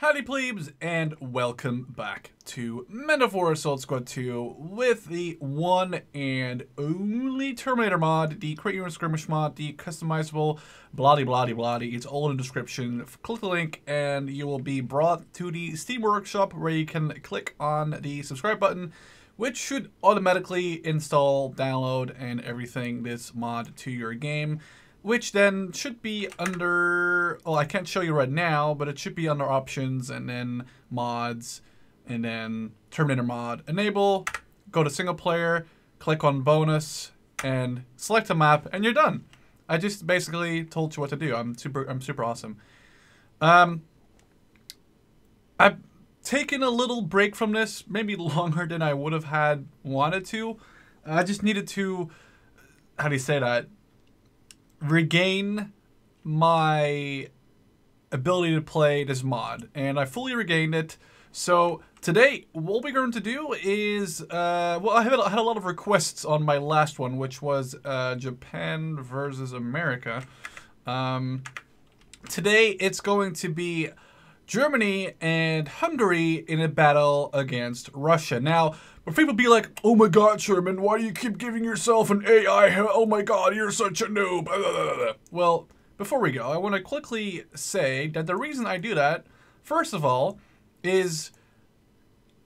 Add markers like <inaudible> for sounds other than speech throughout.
Howdy plebes, and welcome back to War Assault Squad 2 with the one and only Terminator mod, the Create Your Own Skirmish mod, the customizable bloody bloody bloody. It's all in the description. Click the link and you will be brought to the Steam Workshop where you can click on the subscribe button which should automatically install, download, and everything this mod to your game which then should be under, well, I can't show you right now, but it should be under options and then mods and then Terminator mod. Enable, go to single player, click on bonus and select a map and you're done. I just basically told you what to do. I'm super, I'm super awesome. Um, I've taken a little break from this, maybe <laughs> longer than I would have had wanted to. I just needed to, how do you say that? Regain my ability to play this mod, and I fully regained it. So today, what we're going to do is, uh, well, I had, I had a lot of requests on my last one, which was uh, Japan versus America. Um, today, it's going to be Germany and Hungary in a battle against Russia. Now, but people be like, oh my god, Sherman, why do you keep giving yourself an AI? Oh my god, you're such a noob. Well, before we go, I want to quickly say that the reason I do that, first of all, is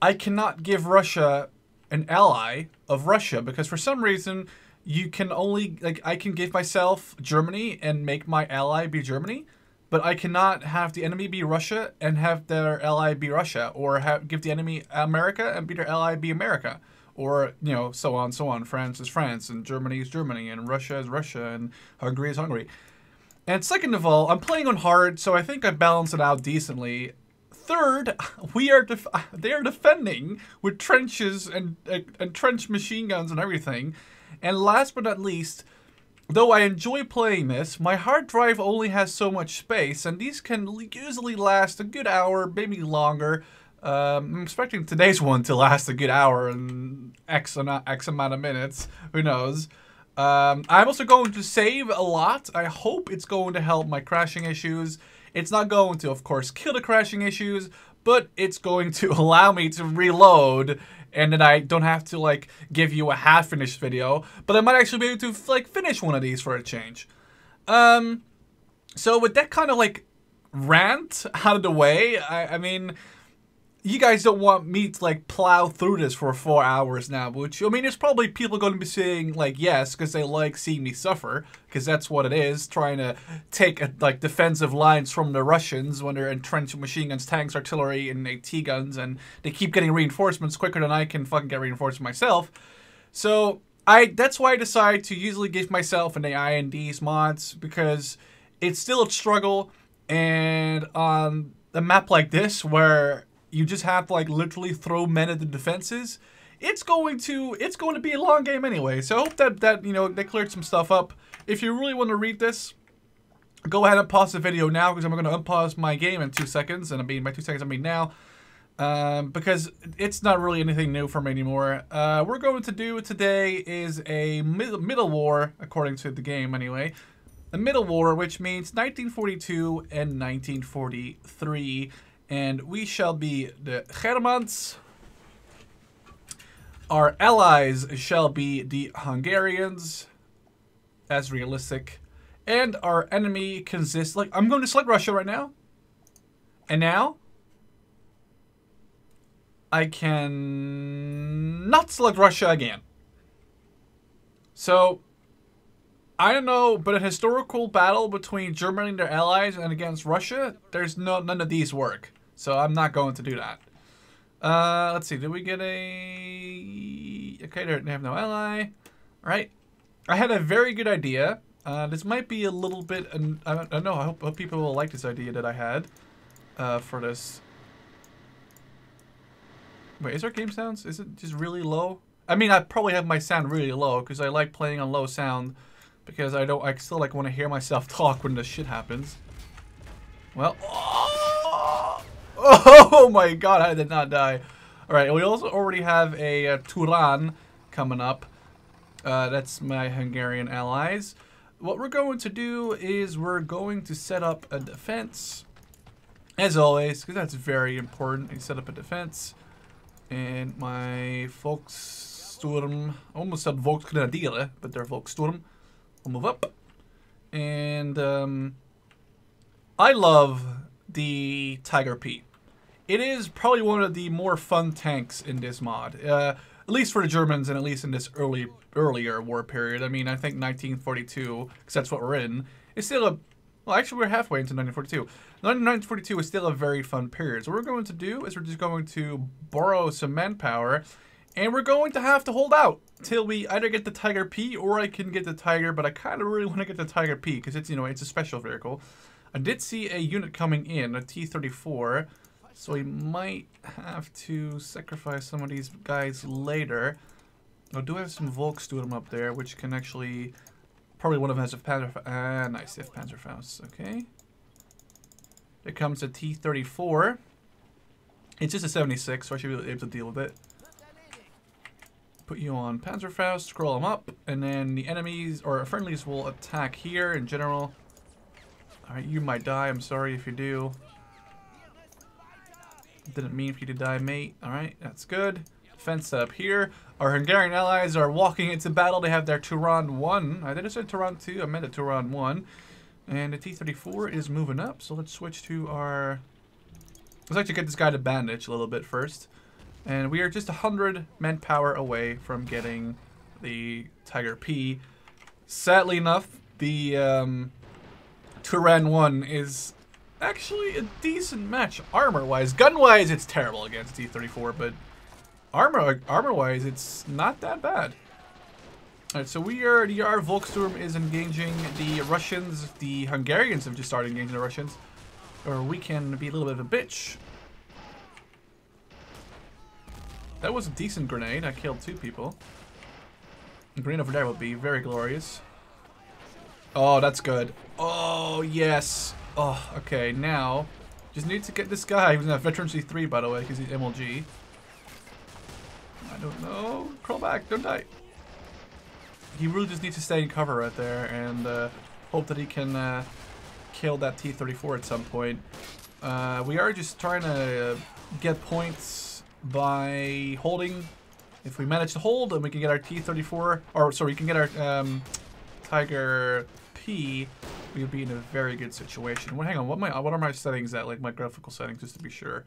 I cannot give Russia an ally of Russia because for some reason you can only, like, I can give myself Germany and make my ally be Germany but I cannot have the enemy be Russia and have their ally be Russia, or have, give the enemy America and be their ally be America, or you know so on so on. France is France, and Germany is Germany, and Russia is Russia, and Hungary is Hungary. And second of all, I'm playing on hard, so I think I balance it out decently. Third, <laughs> we are <laughs> they are defending with trenches and, and, and trench machine guns and everything. And last but not least, Though I enjoy playing this, my hard drive only has so much space, and these can usually last a good hour, maybe longer. Um, I'm expecting today's <laughs> one to last a good hour and X, X amount of minutes. Who knows? Um, I'm also going to save a lot. I hope it's going to help my crashing issues. It's not going to, of course, kill the crashing issues, but it's going to <laughs> allow me to reload and then I don't have to like give you a half finished video, but I might actually be able to like finish one of these for a change. Um, so with that kind of like rant out of the way, I, I mean, you guys don't want me to like plow through this for four hours now, which I mean, there's probably people going to be saying like yes because they like seeing me suffer because that's what it is, trying to take a, like defensive lines from the Russians when they're entrenched with machine guns, tanks, artillery, and AT guns, and they keep getting reinforcements quicker than I can fucking get reinforcements myself. So I that's why I decide to usually give myself an AI and these mods because it's still a struggle, and on a map like this where you just have to like literally throw men at the defenses, it's going to it's going to be a long game anyway. So I hope that that you know they cleared some stuff up. If you really want to read this, go ahead and pause the video now because I'm going to unpause my game in two seconds, and I mean by two seconds I mean now. Um, because it's not really anything new for me anymore. Uh, we're going to do today is a mid middle war, according to the game anyway. The middle war, which means 1942 and 1943 and we shall be the Germans. Our allies shall be the Hungarians, as realistic. And our enemy consists, like, I'm going to select Russia right now. And now, I can not select Russia again. So, I don't know, but a historical battle between Germany and their allies and against Russia, there's no none of these work. So I'm not going to do that. Uh, let's see. Did we get a... Okay, they have no ally. All right. I had a very good idea. Uh, this might be a little bit... I don't know. I hope, hope people will like this idea that I had uh, for this. Wait, is our game sounds? Is it just really low? I mean, I probably have my sound really low because I like playing on low sound because I don't. I still like want to hear myself talk when this shit happens. Well, <laughs> Oh my god, I did not die. Alright, we also already have a, a Turan coming up. Uh, that's my Hungarian allies. What we're going to do is we're going to set up a defense. As always, because that's very important. I set up a defense. And my Volkssturm, I almost said Volksgrenadiere, but they're Volkssturm. We'll move up. And um, I love the Tiger P. It is probably one of the more fun tanks in this mod. Uh, at least for the Germans and at least in this early earlier war period. I mean, I think 1942, because that's what we're in, is still a... Well, actually, we're halfway into 1942. 1942 is still a very fun period. So what we're going to do is we're just going to borrow some manpower, and we're going to have to hold out till we either get the Tiger P or I can get the Tiger, but I kind of really want to get the Tiger P because it's, you know, it's a special vehicle. I did see a unit coming in, a T-34, so we might have to sacrifice some of these guys later. I do have some Volkssturm up there, which can actually... Probably one of them has a Panzer... Ah, nice, if Panzerfaust. Okay. There comes a T-34. It's just a 76, so I should be able to deal with it. Put you on Panzerfaust, scroll them up, and then the enemies, or friendlies will attack here in general. Alright, you might die. I'm sorry if you do. Didn't mean for you to die, mate. Alright, that's good. Set up here. Our Hungarian allies are walking into battle. They have their Turan 1. I did not say Turan 2. I meant a Turan 1. And the T-34 is moving up. So let's switch to our... Let's actually get this guy to bandage a little bit first. And we are just 100 manpower away from getting the Tiger P. Sadly enough, the um, Turan 1 is actually a decent match armor-wise. Gun-wise, it's terrible against T-34, but armor armor-wise, it's not that bad. Alright, so we are, the R is engaging the Russians. The Hungarians have just started engaging the Russians. Or we can be a little bit of a bitch. That was a decent grenade. I killed two people. The grenade over there will be very glorious. Oh, that's good. Oh, yes. Oh, okay, now, just need to get this guy who's not Veteran C3, by the way, because he's MLG. I don't know. Crawl back, don't die. He really just needs to stay in cover right there and uh, hope that he can uh, kill that T-34 at some point. Uh, we are just trying to get points by holding. If we manage to hold, then we can get our T-34, or sorry, we can get our um, Tiger P, we would be in a very good situation. Well, hang on, what my what are my settings at? Like my graphical settings, just to be sure.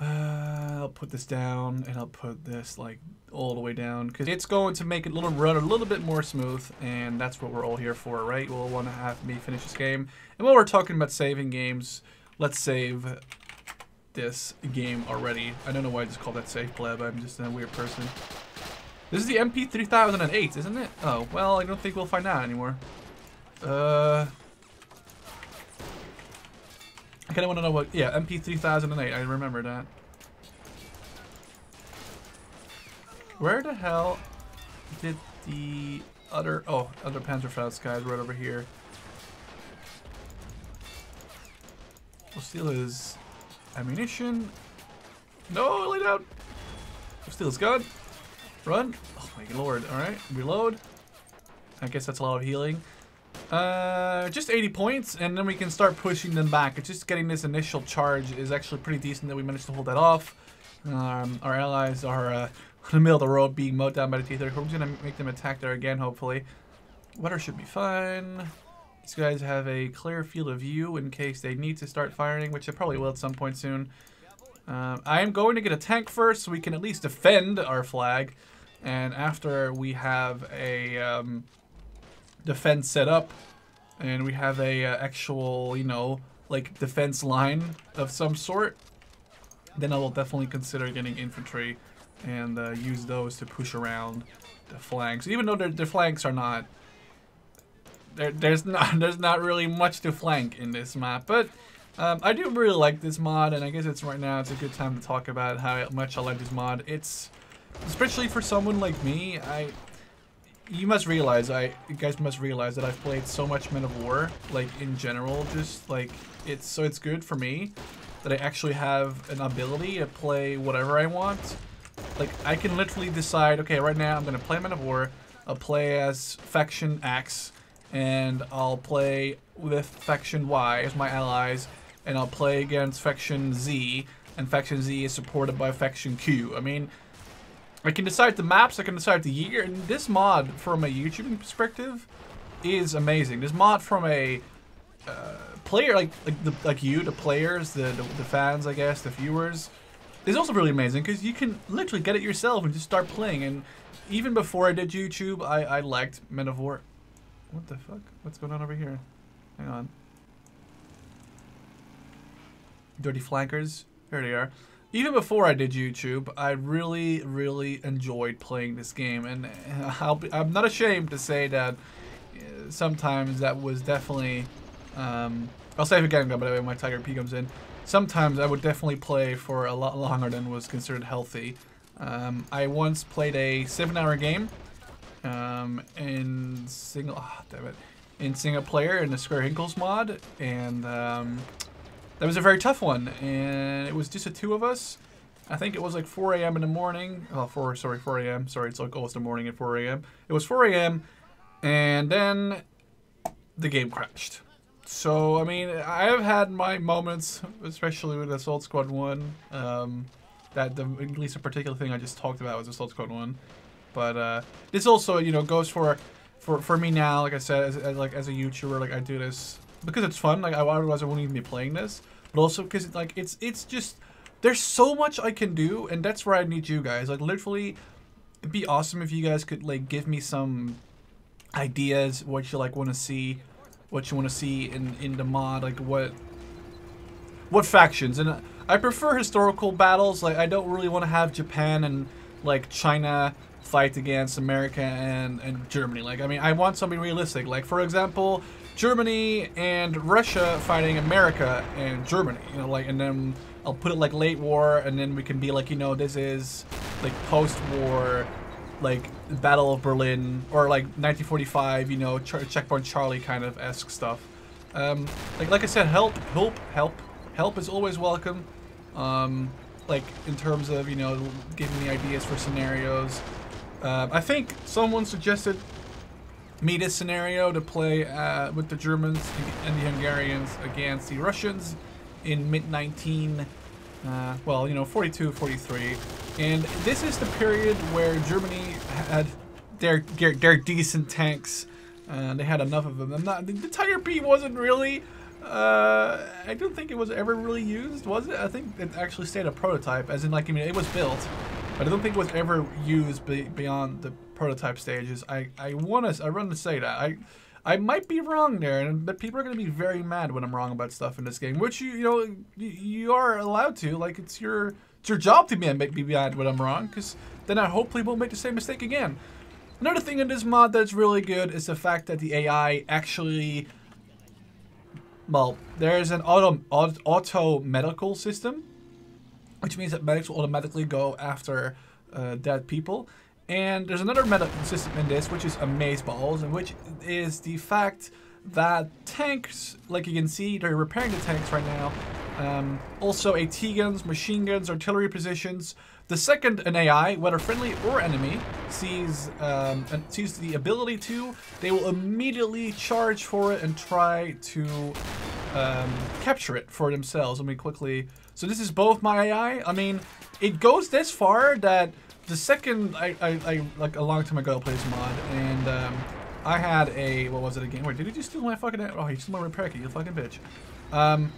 Uh, I'll put this down, and I'll put this like all the way down because it's going to make it a little run a little bit more smooth, and that's what we're all here for, right? We'll want to have me finish this game. And while we're talking about saving games, let's save this game already. I don't know why I just called that save pleb. I'm just a weird person. This is the MP3008, isn't it? Oh, well, I don't think we'll find out anymore. Uh... I kind of want to know what... Yeah, MP3008, I remember that. Where the hell did the other... Oh, other Panzerfaust guys right over here. We'll steal his ammunition. No, lay down. Steal his gun. Run. Oh my lord. Alright, reload. I guess that's a lot of healing. Uh, just 80 points, and then we can start pushing them back. It's just getting this initial charge is actually pretty decent that we managed to hold that off. Um, our allies are uh, <laughs> in the middle of the road being mowed down by the T-34. We're going to make them attack there again, hopefully. Weather should be fine. These guys have a clear field of view in case they need to start firing, which they probably will at some point soon. Um, I am going to get a tank first so we can at least defend our flag. And after we have a um, defense set up and we have a uh, actual, you know, like defense line of some sort, then I will definitely consider getting infantry and uh, use those to push around the flanks. Even though the flanks are not there, there's not <laughs> there's not really much to flank in this map, but um, I do really like this mod, and I guess it's right now it's a good time to talk about how much I like this mod. It's especially for someone like me. I you must realize I you guys must realize that I've played so much Men of War, like in general, just like it's so it's good for me that I actually have an ability to play whatever I want. Like I can literally decide, okay, right now I'm gonna play Men of War. I'll play as Faction X and I'll play with Faction Y as my allies, and I'll play against Faction Z, and Faction Z is supported by Faction Q. I mean, I can decide the maps, I can decide the year, and this mod, from a YouTubing perspective, is amazing. This mod from a uh, player, like like, the, like you, the players, the, the, the fans, I guess, the viewers, is also really amazing because you can literally get it yourself and just start playing. And even before I did YouTube, I, I liked Men of War. What the fuck? What's going on over here? Hang on. Dirty Flankers. Here they are. Even before I did YouTube, I really, really enjoyed playing this game. And I'll be, I'm not ashamed to say that uh, sometimes that was definitely... Um, I'll save again, by the way, my Tiger P comes in. Sometimes I would definitely play for a lot longer than was considered healthy. Um, I once played a seven-hour game um, in single, oh, damn it, in single player in the Square Hinkles mod, and um, that was a very tough one. And it was just the two of us. I think it was like 4 a.m. in the morning. Oh, 4, sorry, 4 a.m. Sorry, it's like almost the morning at 4 a.m. It was 4 a.m. And then the game crashed. So, I mean, I have had my moments, especially with Assault Squad 1. Um, that the at least a particular thing I just talked about was Assault Squad 1. But uh, this also, you know, goes for for for me now. Like I said, as, as like as a YouTuber, like I do this because it's fun. Like I, otherwise I wouldn't even be playing this. But also because like it's it's just there's so much I can do, and that's where I need you guys. Like literally, it'd be awesome if you guys could like give me some ideas, what you like want to see, what you want to see in in the mod, like what what factions. And uh, I prefer historical battles. Like I don't really want to have Japan and like China fight against America and, and Germany. Like, I mean, I want something realistic. Like, for example, Germany and Russia fighting America and Germany. You know, like, and then I'll put it like late war, and then we can be like, you know, this is like post-war, like Battle of Berlin or like 1945. You know, Ch Checkpoint Charlie kind of esque stuff. Um, like, like I said, help, help, help, help is always welcome. Um, like in terms of you know giving me ideas for scenarios. Uh, I think someone suggested me this scenario to play uh, with the Germans and the Hungarians against the Russians in mid-19, uh, well, you know, 42, 43. And this is the period where Germany had their, their, their decent tanks. Uh, they had enough of them. Not, the, Tiger P wasn't really, uh, I don't think it was ever really used, was it? I think it actually stayed a prototype, as in, like, I mean, it was built. I don't think it was ever used be beyond the prototype stages. I, I want to I want to say that I I might be wrong there, and but people are going to be very mad when I'm wrong about stuff in this game, which you you know you are allowed to. Like it's your it's your job to be be mad when I'm wrong, because then I hopefully won't make the same mistake again. Another thing in this mod that's really good is the fact that the AI actually well, there's an auto auto medical system which means that medics will automatically go after uh, dead people. And there's another meta system in this, which is amaze balls, and which is the fact that tanks, like you can see, they're repairing the tanks right now. Um, also AT guns, machine guns, artillery positions. The second an AI, whether friendly or enemy, sees um, sees the ability to, they will immediately charge for it and try to um, capture it for themselves. Let me quickly so this is both my AI. I mean, it goes this far that the second I, I, I like a long time ago I played this mod and um, I had a what was it again? Wait, did you just steal my fucking? Oh, you stole my repair kit, you fucking bitch. Um,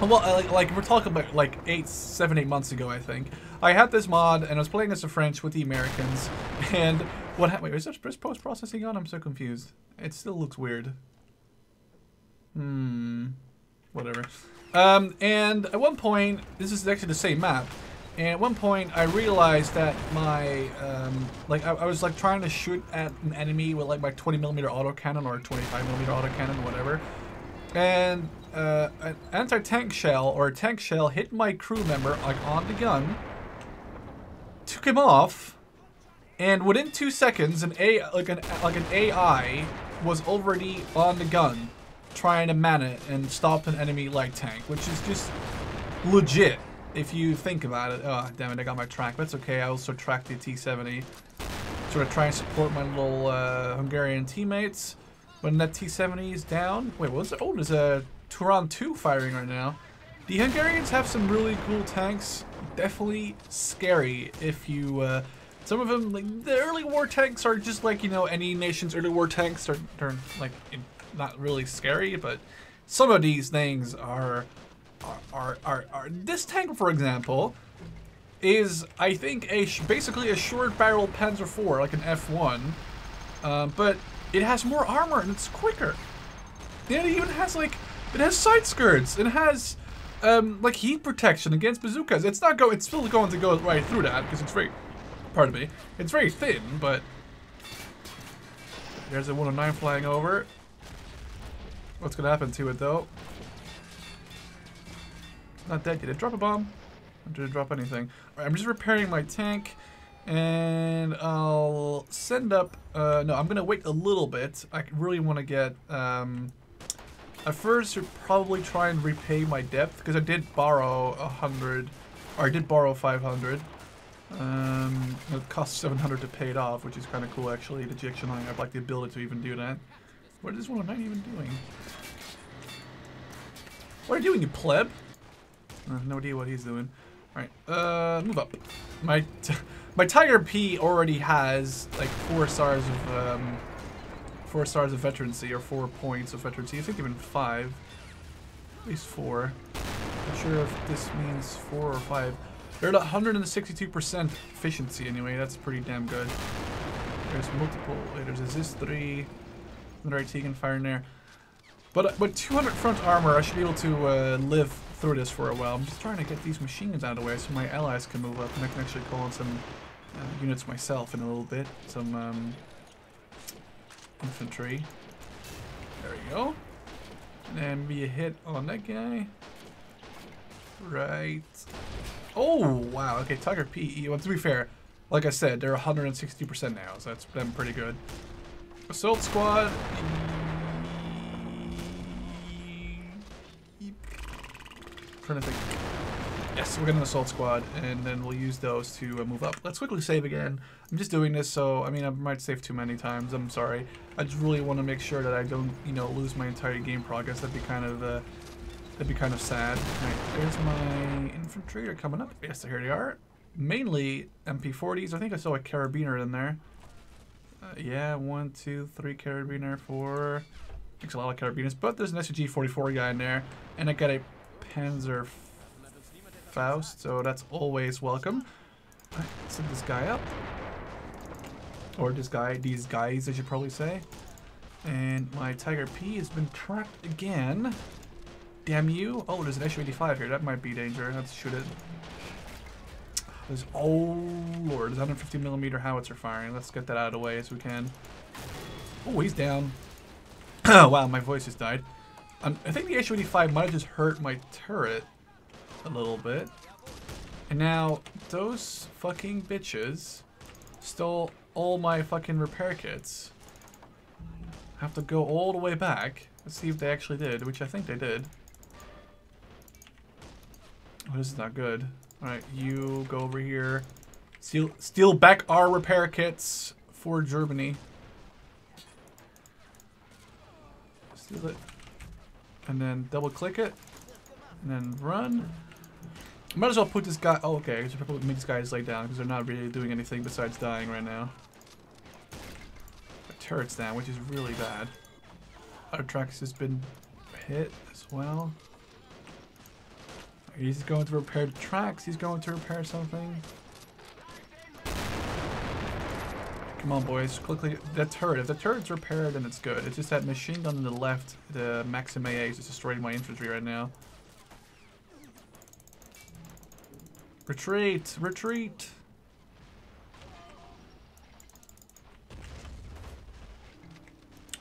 well, like, we're talking about like eight, seven, eight months ago, I think. I had this mod and I was playing as a French with the Americans, <laughs> and what happened? Wait, is this post processing on? I'm so confused. It still looks weird. Hmm. Whatever. Um, and at one point, this is actually the same map. And at one point, I realized that my, um, like, I, I, was, like, trying to shoot at an enemy with, like, my 20 millimeter autocannon or 25 millimeter autocannon, whatever. And, uh, an anti-tank shell, or a tank shell, hit my crew member, like, on the gun, took him off, and within two seconds, an A, like, an, like, an AI was already on the gun trying to man it and stop an enemy light tank, which is just legit if you think about it. Oh, damn it, I got my track. That's okay, I also track the T-70. Sort of try and support my little uh, Hungarian teammates when that T-70 is down. Wait, what was it? Oh, there's a Turan 2 firing right now. The Hungarians have some really cool tanks. Definitely scary if you... Uh, some of them, like the early war tanks are just like, you know, any nation's early war tanks are, are like not really scary, but some of these things are, are, are, are, are this tank, for example, is, I think, a basically a short barrel Panzer IV, like an F1, uh, but it has more armor and it's quicker. And it even has like, it has side skirts. It has um, like heat protection against bazookas. It's not go. It's still going to go right through that because it's very, pardon me, it's very thin. But there's a 109 flying over. What's gonna happen to it though? Not dead. It drop a bomb? Or did it drop anything? I'm just repairing my tank. And I'll send up... Uh, no, I'm going to wait a little bit. I really want to get... Um, at first, I'd probably try and repay my debt. Because I did borrow a 100... Or I did borrow 500. Um, it costs 700 to pay it off, which is kind of cool, actually. The Ejection I'd like the ability to even do that. What is one not even doing? What are you doing, you pleb? Uh, no idea what he's doing. Alright, uh, move up. My <laughs> my Tiger P already has like four stars of um, four stars of veterancy or four points of veterancy. I think even five, at least four. Not sure if this means four or five. They're at 162% efficiency anyway. That's pretty damn good. There's multiple. There's a Zis three. Another Tegan fire in there. But uh, with 200 front armor, I should be able to uh, live through this for a while. I'm just trying to get these machine guns out of the way so my allies can move up and I can actually call on some uh, units myself in a little bit. Some um, infantry. There we go. And then be a hit on that guy. Right. Oh, wow. Okay, Tiger P. Well, to be fair, like I said, they're 160% now, so that's been pretty good. Assault squad. Trying to think. Yes, we're getting an assault squad, and then we'll use those to uh, move up. Let's quickly save again. I'm just doing this, so, I mean, I might save too many times. I'm sorry. I just really want to make sure that I don't, you know, lose my entire game progress. That'd be kind of, uh, that'd be kind of sad. Right, there's my infantry. They're coming up. Yes, here they are. Mainly MP40s. I think I saw a Karabiner in there. Uh, yeah, one, two, three Karabiner, four. Makes a lot of Karabiners, but there's an SG-44 guy in there, and I got a Panzer Faust, so that's always welcome. Right, send this guy up. Or this guy, these guys, I should probably say. And my Tiger P has been trapped again. Damn you. Oh, there's an SU-85 here. That might be danger. Let's shoot it. Oh lord, there's 150 millimeter howitzer firing. Let's get that out of the way as we can. Oh, he's down. <clears throat> wow, my voice just died. Um, I think the H-85 might have just hurt my turret a little bit. And now, those fucking bitches stole all my fucking repair kits. Have to go all the way back. Let's see if they actually did, which I think they did. Oh, this is not good. Alright, you go over here. Steal, steal back our repair kits for Germany. Steal it. And then double click it. And then run. Might as well put this guy. Oh, okay. I should probably make these guys lay down because they're not really doing anything besides dying right now. The turret's down, which is really bad. Our tracks has been hit as well. He's going to repair the tracks. He's going to repair something. Come on, boys. Quickly. That turret. If the turret's repaired, then it's good. It's just that machine gun on the left, the Maxim AA, is just destroying my infantry right now. Retreat! Retreat!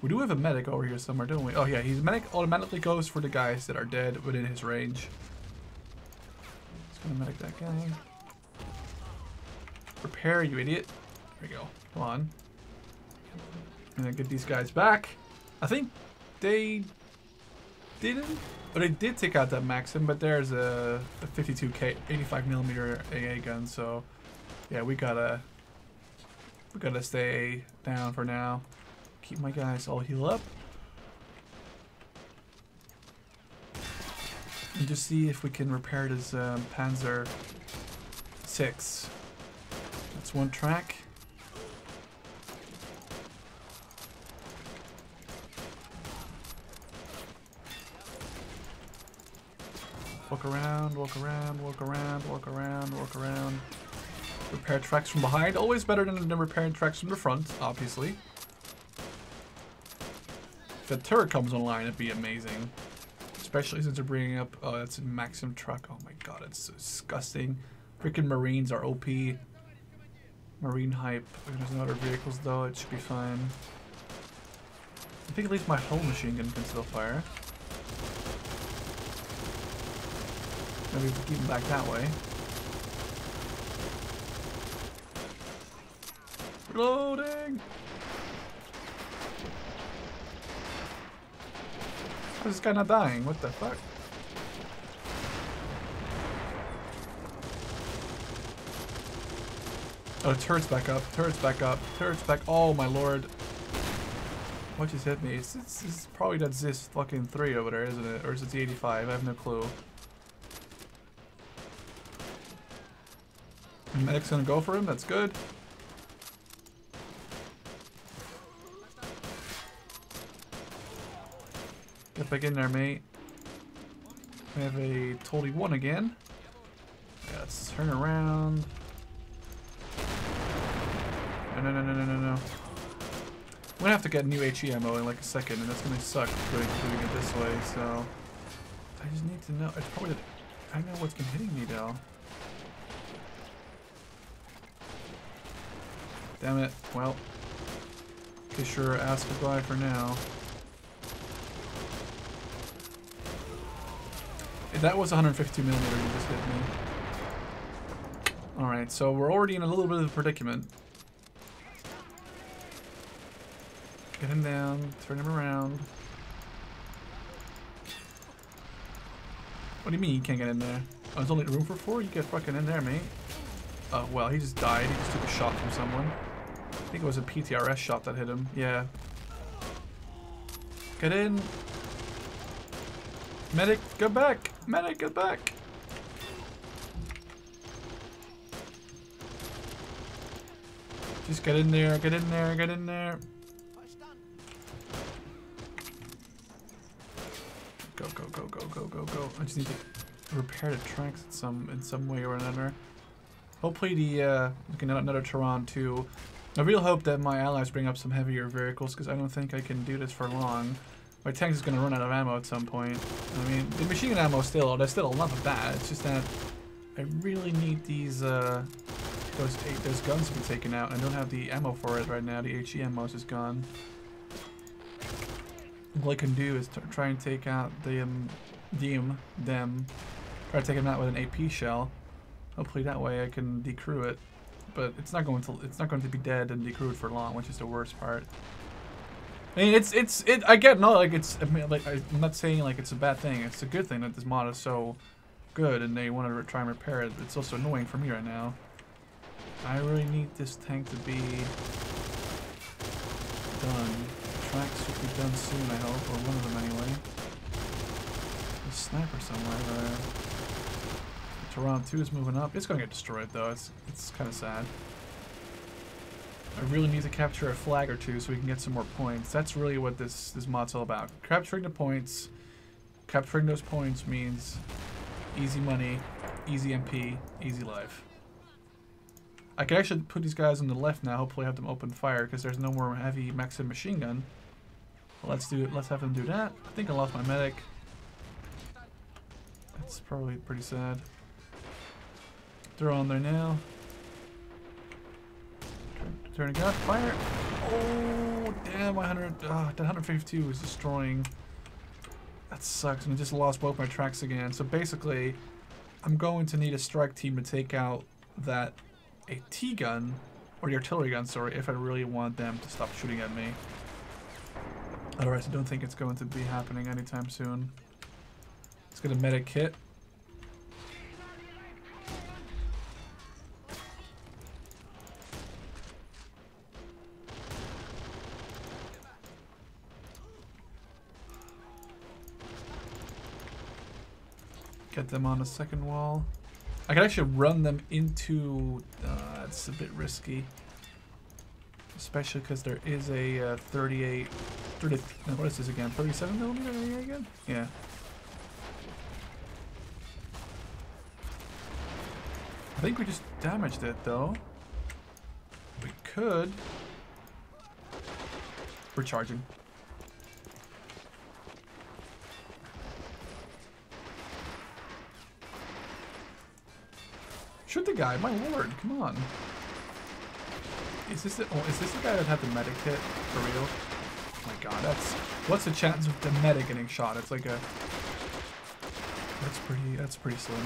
We do have a medic over here somewhere, don't we? Oh yeah, his medic automatically goes for the guys that are dead within his range. Gonna medic that guy. Prepare, you idiot. There we go. Come on. And then get these guys back. I think they didn't but I did take out that Maxim, but there's a, a 52k 85 millimeter AA gun, so yeah, we gotta we gotta stay down for now. Keep my guys all heal up. And just see if we can repair his um, Panzer 6. That's one track. Walk around, walk around, walk around, walk around, walk around. Repair tracks from behind. Always better than repairing tracks from the front, obviously. If the turret comes online, it'd be amazing. Especially since they're bringing up... Uh, oh, that's a Maxim truck. Oh my god, it's so disgusting. Freaking Marines are OP. Marine hype. There's no other vehicles though, it should be fine. I think at least my whole machine gun can still fire. Maybe we keep them back that way. Reloading! This guy not dying? What the fuck? Oh, turret's back up. Turret's back up. Turret's back. Oh my lord. What just hit me? It's, it's, it's probably that Zis fucking 3 over there, isn't it? Or is it the 85? I have no clue. Medic's gonna go for him, that's good. Get back in there, mate. We have a Toldi 1 again. Let's turn around. No, no, no, no, no, no. I'm gonna have to get new HE ammo in like a second, and that's gonna suck doing, doing it this way, so... I just need to know. It's probably... I know what's been hitting me, though. Damn it. Well, kiss your ass goodbye for now. That was 150 millimeter you just hit me. Alright, so we're already in a little bit of a predicament. Get him down, turn him around. What do you mean you can't get in there? Oh, there's only room for four? You get fucking in there, mate. Oh, well, he just died. He just took a shot from someone. I think it was a PTRS shot that hit him. Yeah. Get in. Medic, go back. Medic, get back. Just get in there, get in there, get in there. Go, go, go, go, go, go, go. I just need to repair the tracks in some in some way or another. Hopefully the uh looking at another Turan too. I really hope that my allies bring up some heavier vehicles because I don't think I can do this for long. My tank is gonna run out of ammo at some point. I mean, the machine gun ammo still there's still enough of that. It's just that I really need these uh those those guns to be taken out. I don't have the ammo for it right now. The HE ammo is gone. All I can do is try and take out the um, them, them, try to take them out with an AP shell. Hopefully that way I can decrew it, but it's not going to it's not going to be dead and decrewed for long, which is the worst part. I mean, it's it's it. I get no like it's. I mean, like I'm not saying like it's a bad thing. It's a good thing that this mod is so good and they want to try and repair it. It's also annoying for me right now. I really need this tank to be done. Tracks should be done soon, I hope, or one of them anyway. A sniper somewhere there. Turan 2 is moving up. It's gonna get destroyed though. It's it's kind of sad. I really need to capture a flag or two so we can get some more points. That's really what this this mod's all about. Capturing the points. Capturing those points means easy money, easy MP, easy life. I can actually put these guys on the left now. Hopefully, have them open fire because there's no more heavy Maxim machine gun. Let's do it. Let's have them do that. I think I lost my medic. That's probably pretty sad. They're on there now. Turn, gun, fire! Oh, damn! My 100, uh, that 152 is destroying. That sucks, and I just lost both my tracks again. So basically, I'm going to need a strike team to take out that a T-gun, or the artillery gun, sorry, if I really want them to stop shooting at me. Otherwise, I don't think it's going to be happening anytime soon. Let's get a medic kit. Get them on a second wall. I can actually run them into... Uh, it's a bit risky. Especially because there is a uh, 38... 30, no, what is this again? 37 millimeter again? Yeah. I think we just damaged it though. We could. We're charging. Guy, my lord, come on. Is this the, oh, is this the guy that had the medic hit for real? Oh my god, that's what's the chance of the medic getting shot? It's like a that's pretty that's pretty slim.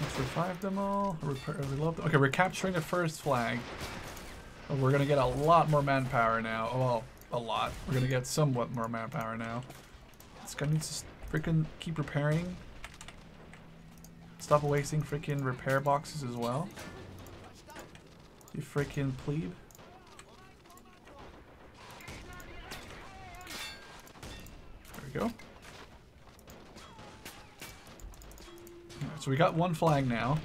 Let's revive them all. Repair, reload them. Okay, we're capturing the first flag. Oh, we're gonna get a lot more manpower now. Oh, well, a lot. We're gonna get somewhat more manpower now. This guy needs to freaking keep repairing. Stop wasting freaking repair boxes as well. You freaking plebe. There we go. so we got one flag now.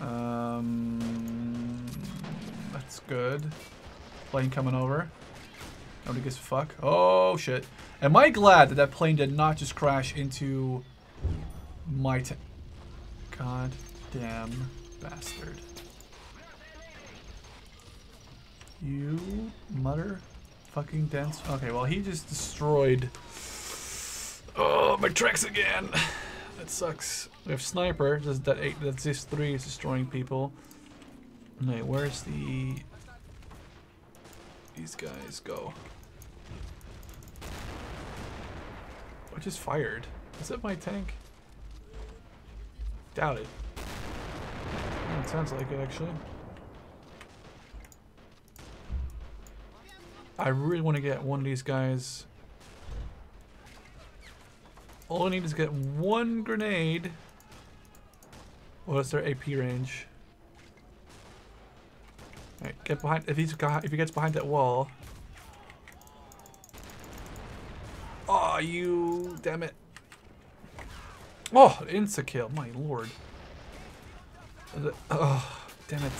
Um, that's good. Plane coming over. Nobody gives a fuck. Oh, shit. Am I glad that that plane did not just crash into my... God damn bastard. You mutter fucking dense. Okay, well, he just destroyed... Oh, my tracks again. That sucks. We have sniper. Does that eight? That's this three is destroying people. Wait, where's the? These guys go. I just fired. Is that my tank? Doubt it. it sounds like it actually. I really want to get one of these guys all I need is get one grenade. What's their AP range? Alright, get behind. If he's if he gets behind that wall. Oh, you! Damn it! Oh, insta kill. My lord. Oh, damn it.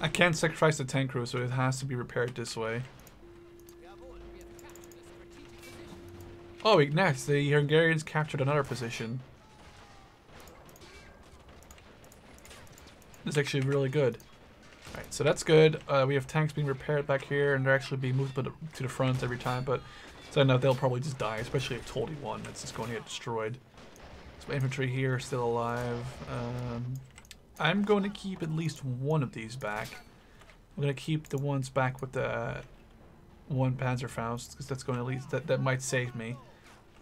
I can't sacrifice the tank crew, so it has to be repaired this way. Oh, next, the Hungarians captured another position. Is actually really good. Alright, so that's good. Uh, we have tanks being repaired back here, and they're actually being moved to the front every time, but so I know they'll probably just die, especially if 21. That's just going to get destroyed. So infantry here still alive. Um, I'm going to keep at least one of these back. I'm going to keep the ones back with the one Panzerfaust, because that's going to at least, that, that might save me.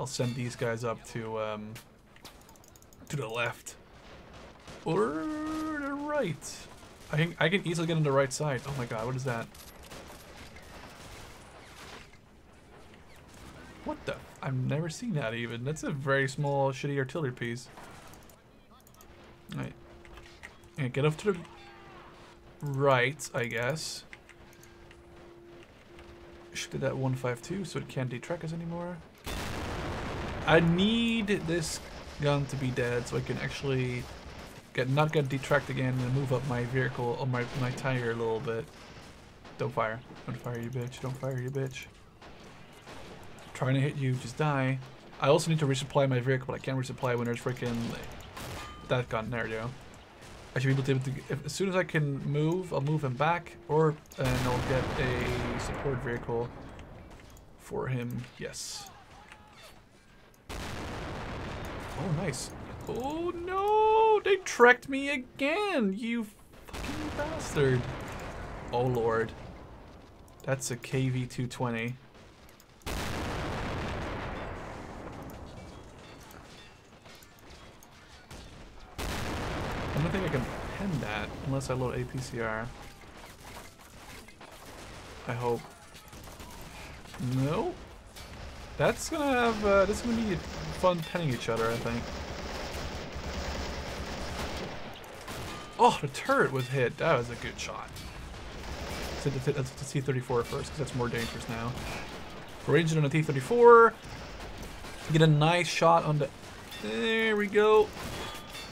I'll send these guys up to, um, to the left. Or the right. I can, I can easily get on the right side. Oh my god, what is that? What the? I've never seen that even. That's a very small, shitty artillery piece. Alright. And get up to the right, I guess. Shoot that 152 so it can't detrack us anymore. I need this gun to be dead so I can actually get not gonna detract again and move up my vehicle or my, my tire a little bit. Don't fire. Don't fire, you bitch. Don't fire, you bitch. Trying to hit you, just die. I also need to resupply my vehicle, but I can't resupply when there's freaking that gun. There you. I should be able to, if, as soon as I can move, I'll move him back, or and I'll get a support vehicle for him. Yes. Oh, nice. Oh no! They tracked me again! You fucking bastard. Oh lord. That's a KV-220. I don't think I can pen that unless I load APCR. I hope. No? That's gonna have, uh, this is gonna be fun penning each other, I think. Oh, the turret was hit. That was a good shot. the, to the T-34 first, because that's more dangerous now. Range it on a T-34. Get a nice shot on the... There we go.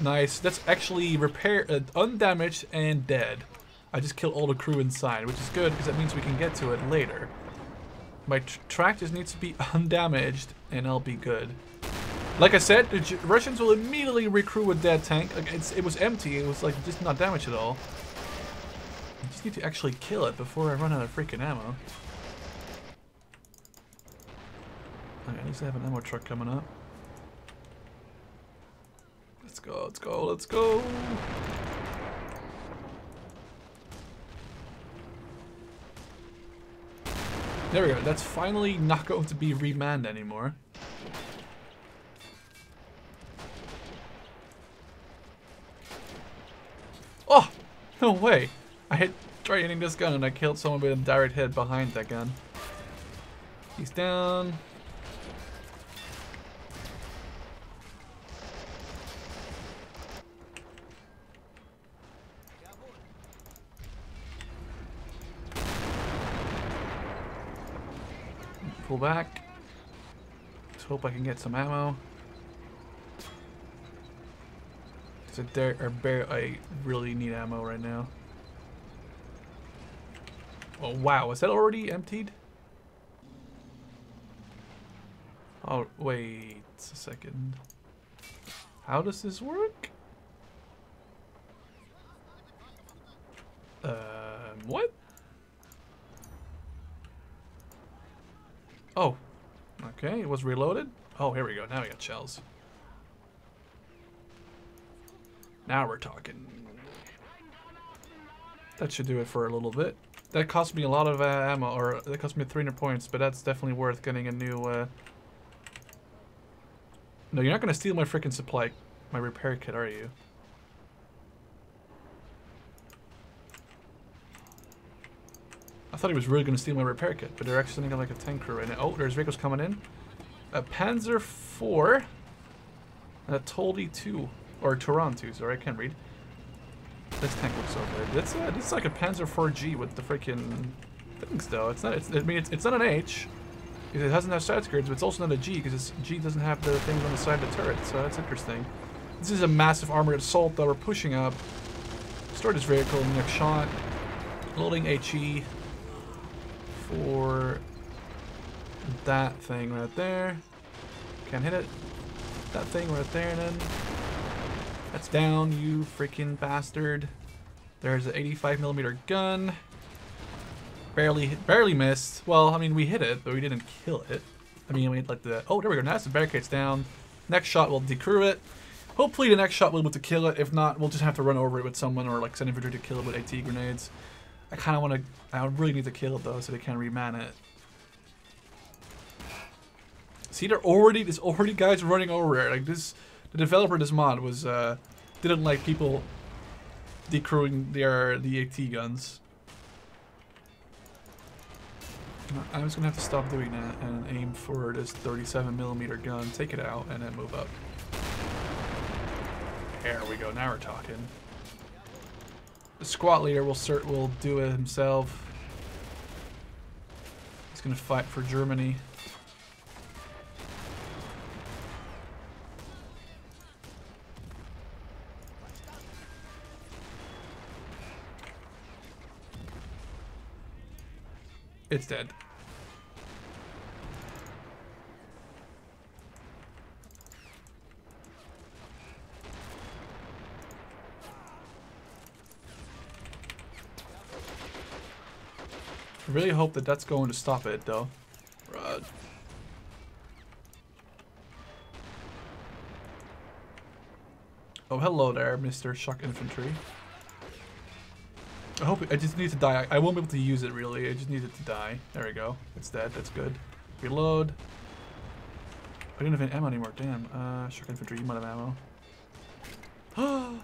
Nice. That's actually repair, uh, undamaged and dead. I just killed all the crew inside, which is good because that means we can get to it later. My tr track just needs to be <laughs> undamaged and I'll be good. Like I said, the Russians will immediately recruit a dead tank. Like it was empty. It was like just not damaged at all. I just need to actually kill it before I run out of freaking ammo. At least I have an ammo truck coming up. Let's go, let's go, let's go! There we go, that's finally not <laughs> going to be remanned anymore. Oh! No way! I hit tried hitting this gun and I killed someone with a direct hit behind that gun. He's down. Pull back. Let's hope I can get some ammo. I, dare, or bear, I really need ammo right now. Oh wow, is that already emptied? Oh, wait a second. How does this work? Um, what? Oh, okay, it was reloaded. Oh, here we go. Now we got shells. Now we're talking. That should do it for a little bit. That cost me a lot of uh, ammo, or that cost me 300 points, but that's definitely worth getting a new, uh... No, you're not gonna steal my freaking supply, my repair kit, are you? I thought he was really going to steal my repair kit, but they're actually sending like a tank crew right now. Oh, there's vehicles coming in. A Panzer 4 and a Toldi 2. Or 2, sorry, I can't read. This tank looks so good. It's, uh, it's like a Panzer 4G with the freaking things, though. It's not, it's, I mean, it's, it's not an H. Because it doesn't have side skirts, but it's also not a G, because G doesn't have the things on the side of the turret, so that's interesting. This is a massive armored assault that we're pushing up. Store this vehicle, next shot. Loading HE for that thing right there. Can't hit it. That thing right there then. That's down, you freaking bastard. There's an 85 millimeter gun. Barely, barely missed. Well, I mean, we hit it, but we didn't kill it. I mean, we like the. Oh, there we go. Now the barricade's down. Next shot will decrew it. Hopefully, the next shot will be able to kill it. If not, we'll just have to run over it with someone or like send infantry to kill it with AT grenades. I kind of want to. I really need to kill it though, so they can reman it. See, they're already. There's already guys running over it. Like this, the developer of this mod was uh, didn't like people decrewing their the AT guns. I'm just gonna have to stop doing that and aim for this 37 millimeter gun, take it out, and then move up. There we go. Now we're talking. The squad leader will cert will do it himself. He's gonna fight for Germany. It's dead. I really hope that that's going to stop it, though. Rod. Oh, hello there, Mr. Shock Infantry. I hope I just need to die. I, I won't be able to use it really. I just need it to die. There we go. It's dead. That's good. Reload. I don't have any ammo anymore. Damn. Uh, shock infantry. You might have ammo. <gasps>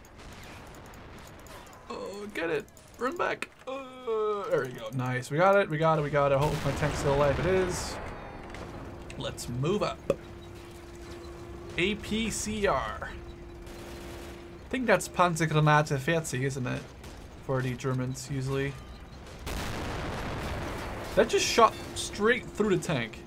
oh, get it. Run back. Uh, there we go. Nice. We got it. We got it. We got it. I hope my tank's still alive. It is. Let's move up. APCR. I think that's Panzergranate 40, isn't it? For the Germans, usually. That just shot straight through the tank.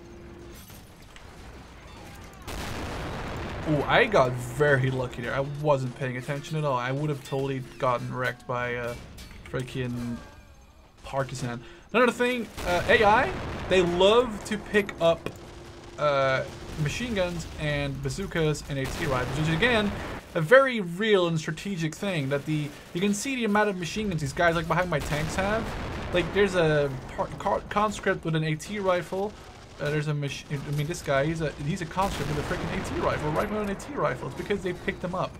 Oh, I got very lucky there. I wasn't paying attention at all. I would have totally gotten wrecked by uh, freaking Partisan. Another thing, uh, AI, they love to pick up uh, machine guns and bazookas and AT rifles, which again a very real and strategic thing. That the you can see the amount of machine guns these guys like behind my tanks have. Like there's a conscript with an AT rifle. Uh, there's a machine. I mean, this guy he's a he's a conscript with a freaking AT rifle, right with an AT rifle. It's because they picked them up,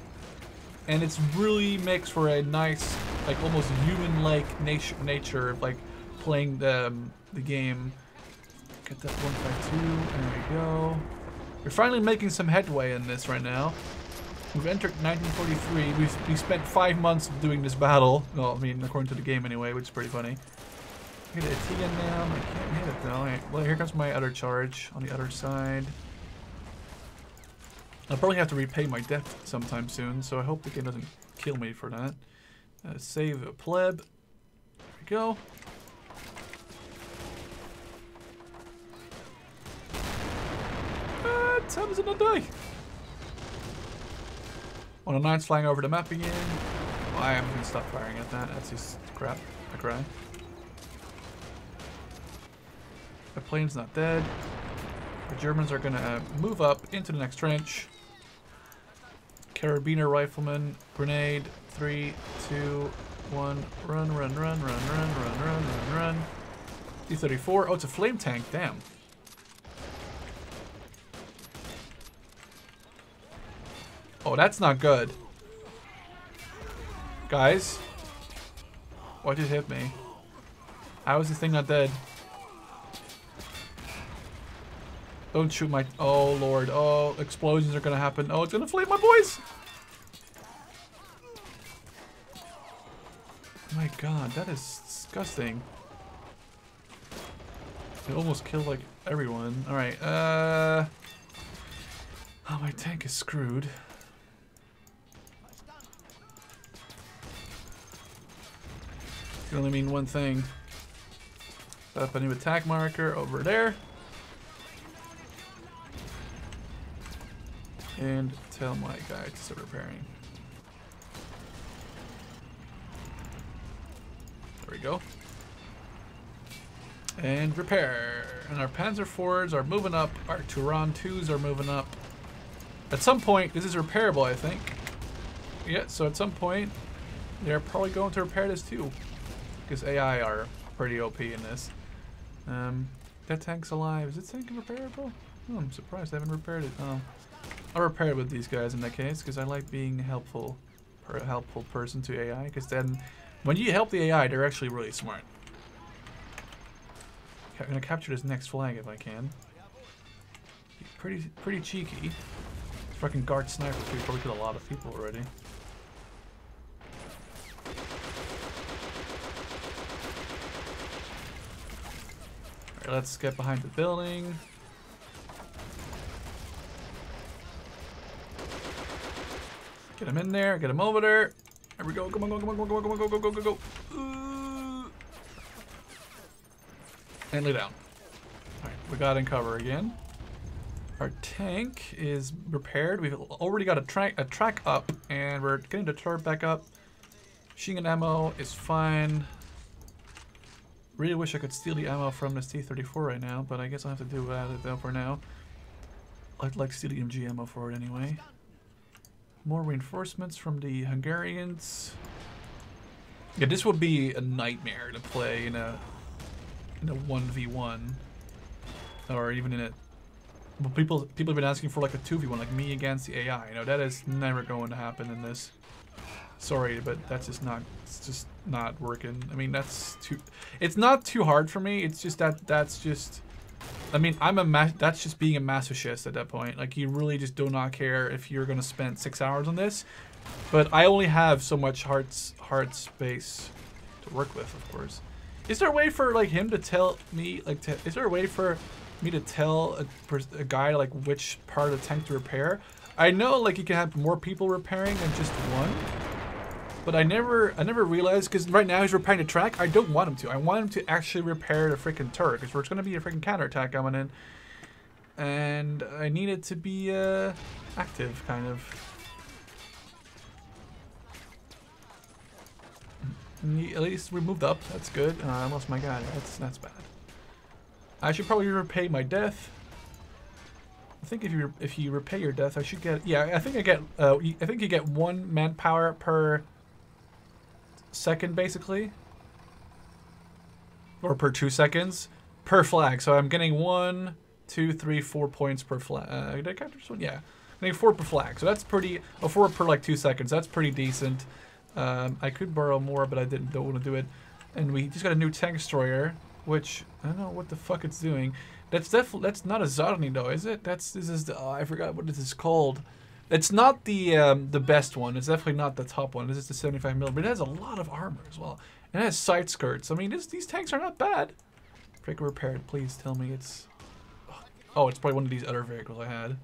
and it's really makes for a nice, like almost human-like nature nature of like playing the um, the game. Get that 152. There we go. We're finally making some headway in this right now. We've entered 1943. We've we spent five months doing this battle. Well, I mean, according to the game anyway, which is pretty funny. Get a T in down. I can't hit it though. Right. Well, here comes my other charge on the other side. I'll probably have to repay my debt sometime soon, so I hope the game doesn't kill me for that. Uh, save a pleb. There we go. How does it die? 109's flying over the map again. I am gonna stop firing at that. That's just crap. I cry. The plane's not dead. The Germans are gonna uh, move up into the next trench. Karabiner rifleman, grenade, three, two, one, run, run, run, run, run, run, run, run, run. T-34, oh, it's a flame tank, damn. Oh, that's not good. Guys. What just hit me? How is this thing not dead? Don't shoot my... Oh, Lord. Oh, explosions are gonna happen. Oh, it's gonna flame my boys! My god, that is disgusting. It almost killed, like, everyone. Alright, uh... Oh, my tank is screwed. Can only mean one thing. Set up a new attack marker over there. And tell my guy to start repairing. There we go. And repair. And our Panzer IVs are moving up. Our Turan 2s are moving up. At some point, this is repairable, I think. Yeah, so at some point, they're probably going to repair this too. Because AI are pretty OP in this. Um, that tank's alive. Is it tank repairable? Oh, I'm surprised I haven't repaired it. Oh. I'll repair it with these guys in that case, because I like being helpful, per helpful person to AI, because then when you help the AI, they're actually really smart. I'm gonna capture this next flag if I can. Pretty, pretty cheeky. Fucking guard sniper probably killed a lot of people already. Let's get behind the building. Get him in there, get him over there. There we go. Come on, come on, come on, come on, come on, go, go, go, go, go. Uh, and lay down. Alright, we got in cover again. Our tank is repaired. We've already got a track a track up, and we're getting the turret back up. Machine gun ammo is fine. Really wish I could steal the ammo from this T-34 right now, but I guess I'll have to do without it though for now. I'd like to steal the MG ammo for it anyway. More reinforcements from the Hungarians. Yeah, this would be a nightmare to play in a in a 1v1. Or even in a well, people people have been asking for like a 2v1, like me against the AI. You know, that is never going to happen in this. Sorry, but that's just not it's just not working. I mean, that's too it's not too hard for me. It's just that that's just I mean, I'm a that's just being a masochist at that point. Like you really just do not care if you're going to spend 6 hours on this. But I only have so much hearts heart space to work with, of course. Is there a way for like him to tell me like to, is there a way for me to tell a, a guy like which part of the tank to repair? I know like you can have more people repairing than just one. But I never, I never realized because right now he's repairing the track. I don't want him to. I want him to actually repair the freaking turret because there's going to be a freaking counterattack coming in, and I need it to be uh, active, kind of. At least we moved up. That's good. Uh, I lost my guy. That's that's bad. I should probably repay my death. I think if you if you repay your death, I should get yeah. I think I get uh, I think you get one manpower per second basically, or per two seconds per flag. So I'm getting one, two, three, four points per flag. Uh, did I capture this one? Yeah, I'm getting four per flag. So that's pretty. Oh, four per like two seconds. That's pretty decent. Um, I could borrow more, but I didn't. Don't want to do it. And we just got a new tank destroyer, which I don't know what the fuck it's doing. That's definitely that's not a Zarni though, is it? That's this is the, oh, I forgot what this is called. It's not the um, the best one. It's definitely not the top one. This is the 75 mil, but it has a lot of armor as well. And it has side skirts. I mean, this, these tanks are not bad. Break repaired. Please tell me it's. Oh, it's probably one of these other vehicles I had.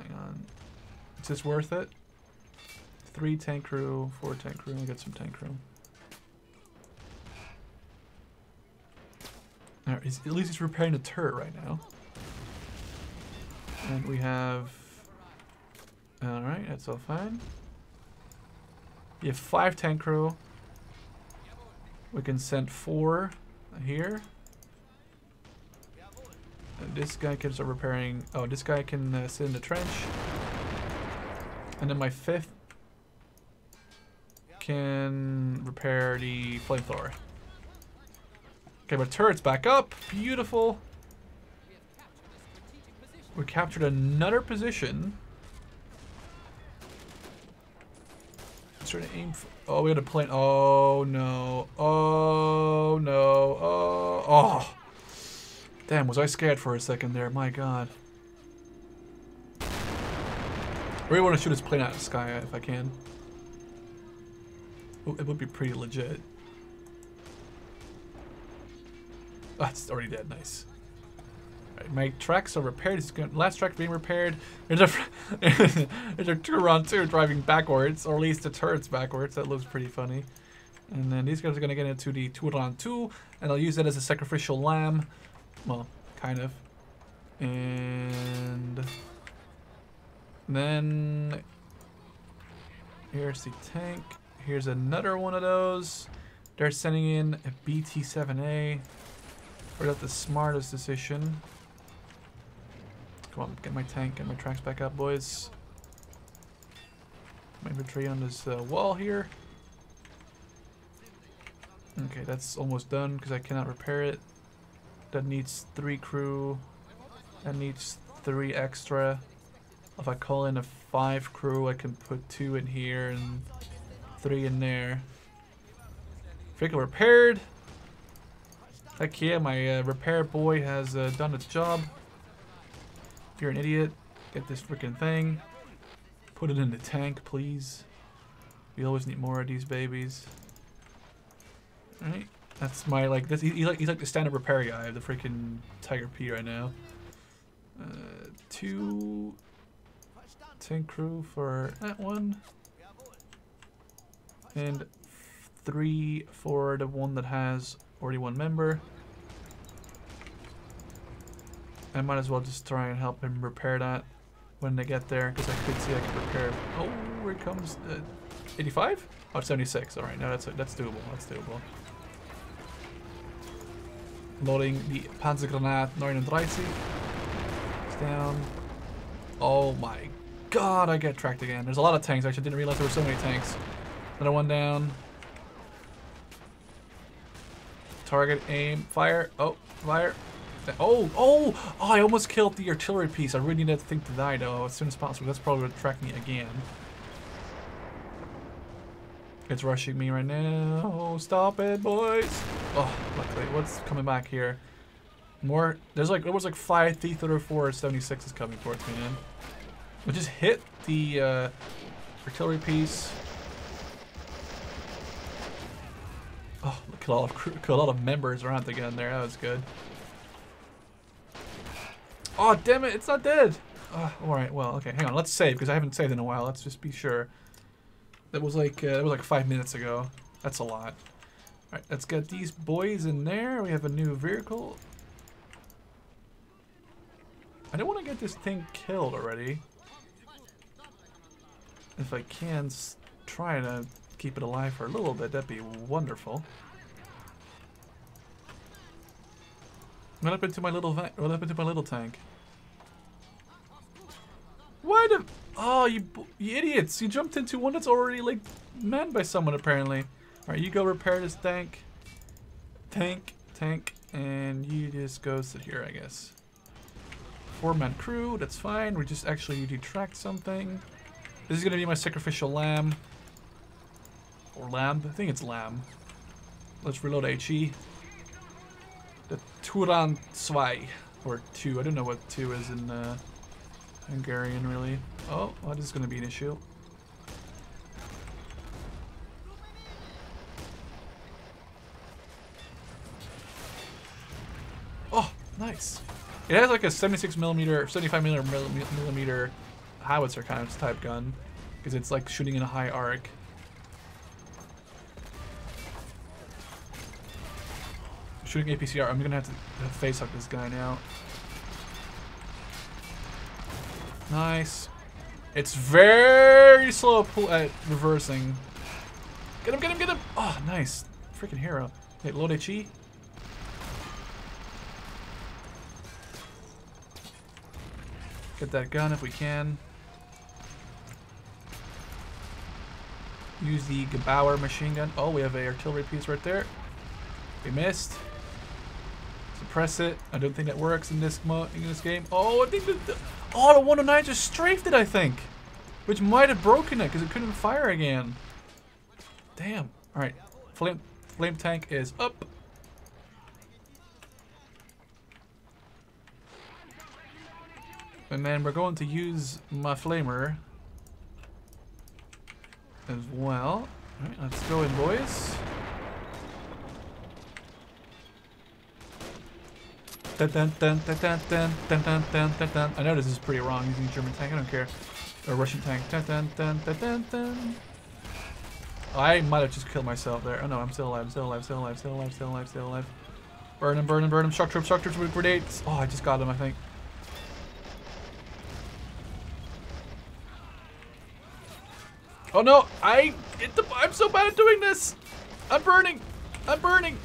Hang on. Is this worth it? Three tank crew, four tank crew. I get some tank crew. Right, at least he's repairing the turret right now. And we have... Alright, that's all fine. We have five tank crew. We can send four here. And this guy can start repairing... Oh, this guy can uh, sit in the trench. And then my fifth can repair the flamethrower. Okay, my turret's back up. Beautiful. We captured another position. Let's to aim for, Oh, we had a plane. Oh, no. Oh, no. Oh, oh. Damn, was I scared for a second there. My god. I really want to shoot this plane out of the sky if I can. It would be pretty legit. Oh, already dead. Nice. My tracks are repaired. It's good. Last track being repaired. There's a <laughs> there's a Turan 2 driving backwards, or at least the turret's backwards. That looks pretty funny. And then these guys are gonna get into the Turan 2, and I'll use that as a sacrificial lamb. Well, kind of. And then here's the tank. Here's another one of those. They're sending in a BT-7A. Or that the smartest decision. Come on, get my tank, get my tracks back up, boys. My infantry on this uh, wall here. Okay, that's almost done because I cannot repair it. That needs three crew. That needs three extra. If I call in a five crew, I can put two in here and three in there. Vehicle repaired. Heck yeah, my uh, repair boy has uh, done its job. If you're an idiot, get this freaking thing. Put it in the tank, please. We always need more of these babies. Alright, that's my, like, this. He, he's, like, he's like the standard repair guy. Have the freaking Tiger P right now. Uh, two tank crew for that one. And three for the one that has already one member. I might as well just try and help him repair that when they get there, because I could see I could repair. Oh, here comes uh, 85? Oh, 76. All right, no, that's that's doable. That's doable. Loading the Panzergranate 39. It's down. Oh my god, I get tracked again. There's a lot of tanks. I Actually, didn't realize there were so many tanks. Another one down. Target, aim, fire. Oh, fire. Oh, oh, oh, I almost killed the artillery piece. I really need that thing to die, though, as soon as possible. That's probably to track me again. It's rushing me right now. Oh, stop it, boys. Oh, luckily. What's coming back here? More. There's like, there was like five T-34 76 is coming towards me, man. We just hit the uh, artillery piece. Oh, look at a lot of a lot of members around the gun there. That was good. Oh, damn it! It's not dead. Oh, all right. Well, okay. Hang on. Let's save because I haven't saved in a while. Let's just be sure. That was like uh, that was like five minutes ago. That's a lot. All right, let's get these boys in there. We have a new vehicle. I don't want to get this thing killed already. If I can try to keep it alive for a little bit, that'd be wonderful. What happened to my little what happened to my little tank? Why the? Oh, you, you idiots! You jumped into one that's already like manned by someone apparently. All right, you go repair this tank, tank, tank, and you just go sit here, I guess. Four-man crew, that's fine. We just actually detract something. This is gonna be my sacrificial lamb. Or lamb? I think it's lamb. Let's reload HE. Turan 2. Or 2. I don't know what 2 is in uh, Hungarian, really. Oh, this is going to be an issue. Oh, nice. It has like a 76 millimeter, 75 millimeter, millimeter howitzer kind of type gun. Because it's like shooting in a high arc. Shooting APCR. I'm gonna have to face up this guy now. Nice. It's very slow at reversing. Get him, get him, get him! Oh, nice. Freaking hero. Okay, load HE. Get that gun if we can. Use the Gebauer machine gun. Oh, we have a artillery piece right there. We missed. Suppress it. I don't think that works in this in this game. Oh, I think the, the oh the 109 just strafed it. I think, which might have broken it because it couldn't fire again. Damn. All right, flame flame tank is up. And then we're going to use my flamer as well. Alright, let's go in, boys. I know this is pretty wrong using German tank, I don't care. Or Russian tank. I might have just killed myself there. Oh no, I'm still alive, still alive, still alive, still alive, still alive, still alive. Burn him, burn him, burn him. Shock with grenades. Oh, I just got him, I think. Oh no, I, the, I'm so bad at doing this. I'm burning. I'm burning.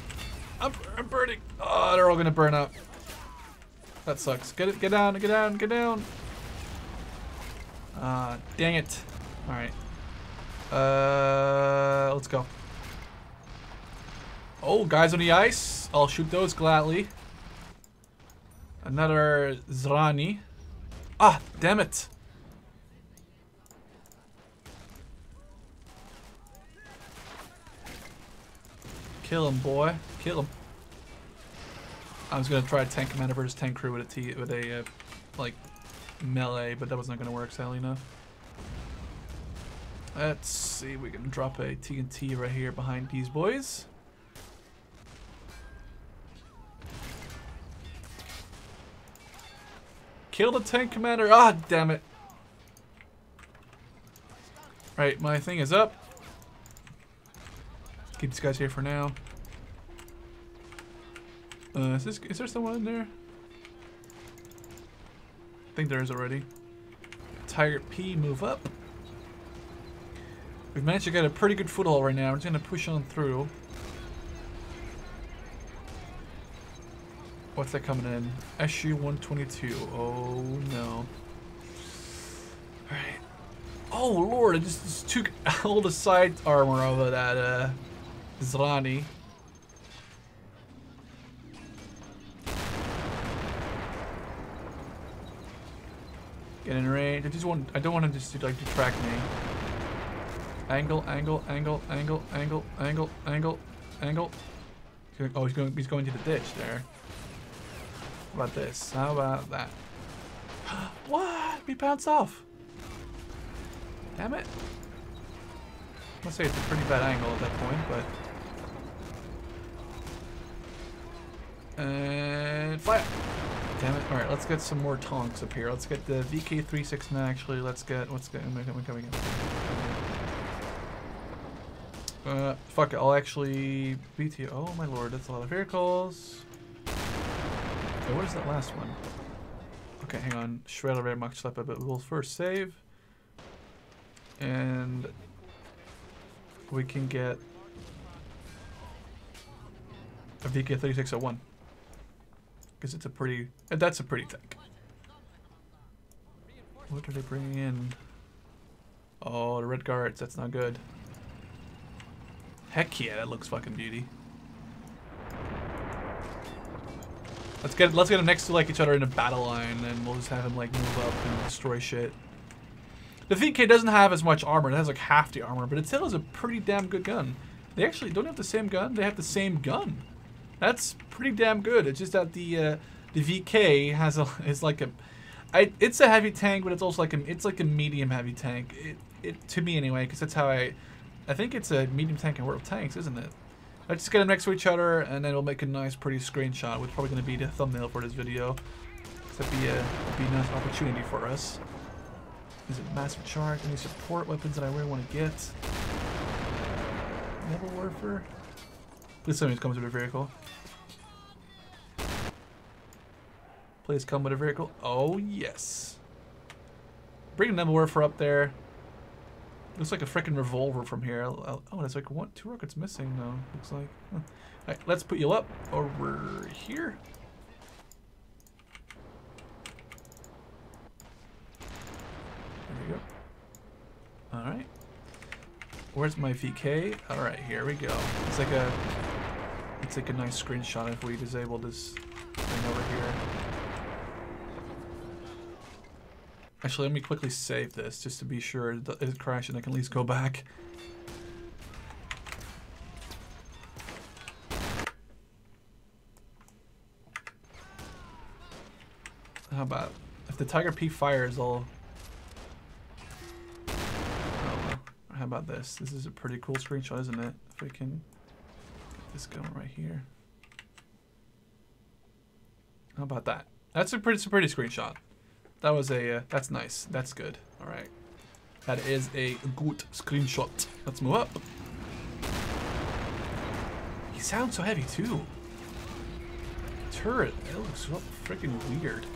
I'm, I'm burning. Oh, they're all gonna burn up. That sucks. Get it, get down, get down, get down. Ah, uh, dang it. All right. Uh, let's go. Oh, guys on the ice. I'll shoot those gladly. Another Zrinyi. Ah, damn it. Kill him, boy. Kill him. I was gonna try tank commander versus tank crew with a T with a uh, like melee, but that was not gonna work, sadly enough. Let's see, we can drop a TNT right here behind these boys. Kill the tank commander! Ah, damn it! Right, my thing is up. Keep these guys here for now. Uh, is, this, is there someone in there? I think there is already. Tiger P, move up. We've managed to get a pretty good foothold right now. We're just going to push on through. What's that coming in? SU-122. Oh, no. Alright. Oh, Lord, I just, just took <laughs> all the side armor of that, uh, Zrinyi. Get in range. I just want. I don't want him just to like detract me. Angle, angle, angle, angle, angle, angle, angle, angle. Oh, he's going. He's going to the ditch there. How about this? How about that? <gasps> what? We bounced off. Damn it. I must say it's a pretty bad angle at that point, but And fire! Damn it. Alright, let's get some more tonks up here. Let's get the VK36 actually. Let's get, what's getting, coming, coming, coming. Uh, fuck it, I'll actually BT. Oh my lord, that's a lot of vehicles. Okay, what is that last one? Okay, hang on. Shredder very much slap but we'll first save. And we can get a VK3601. Because it's a pretty, that's a pretty tank. What are they bringing in? Oh, the red guards, that's not good. Heck yeah, that looks fucking beauty. Let's get let's get them next to like each other in a battle line, and we'll just have him like move up and destroy shit. The VK doesn't have as much armor; it has like half the armor, but it still has a pretty damn good gun. They actually don't have the same gun; they have the same gun. That's pretty damn good. It's just that the uh, the VK has a <laughs> is like a, I, it's a heavy tank, but it's also like a it's like a medium heavy tank. It it to me anyway, because that's how I, I think it's a medium tank in World of Tanks, isn't it? Let's just get them next to each other, and then we'll make a nice, pretty screenshot, which is probably going to be the thumbnail for this video. That'd be a, be a nice opportunity for us. Is it massive charge? Any support weapons that I really want to get? Nebelwerfer? Please tell me it comes with a vehicle. Please come with a vehicle. Oh, yes. Bring Nebelwerfer up there. Looks like a freaking revolver from here. Oh, there's like one, two rockets missing though. Looks like. Huh. Alright, let's put you up over here. There we go. Alright. Where's my VK? Alright, here we go. It's like a it's like a nice screenshot if we disable this thing over here. Actually, let me quickly save this just to be sure it doesn't crash and I can at least go back. How about if the Tiger P fires, I'll. Oh, how about this? This is a pretty cool screenshot, isn't it? If we can this going right here. How about that? That's a pretty, it's a pretty screenshot. That was a, uh, that's nice. That's good. All right. That is a good screenshot. Let's move up. He sounds so heavy too. Turret, that looks so freaking weird.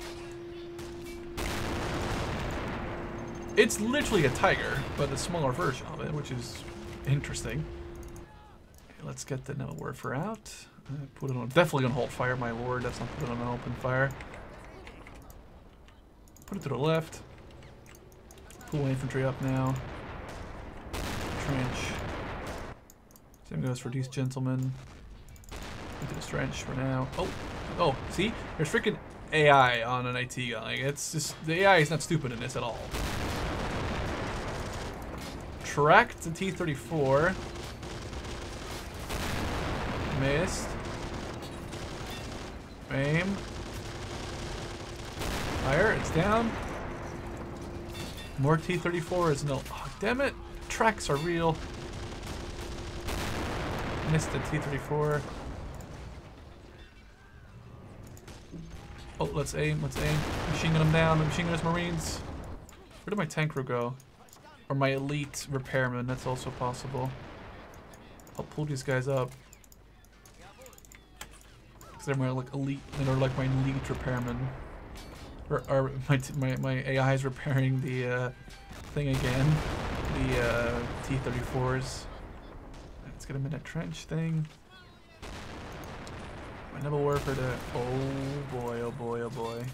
It's literally a tiger, but a smaller version of it, which is interesting. Let's get the Nebelwerfer out. Uh, put it on, definitely on hold fire, my lord. That's not put it on an open fire. Put it to the left. Pull infantry up now. Trench. Same goes for these gentlemen. Into this trench for now. Oh, oh, see? There's freaking AI on an IT gun. Like, it's just, the AI is not stupid in this at all. Track the T-34. Missed. Aim. Fire, it's down. More T-34 is no... Oh, damn it! Tracks are real. Missed the T-34. Oh, let's aim, let's aim. Machine gun them down, the machine gunners marines. Where did my tank crew go? Or my elite repairman, that's also possible. I'll pull these guys up. Because they're my like elite, they're like my elite repairmen. Or, or my, my, my AI is repairing the uh, thing again. The uh, T-34s. Let's get them in a trench thing. My Nebelwerfer to... Oh boy, oh boy, oh boy.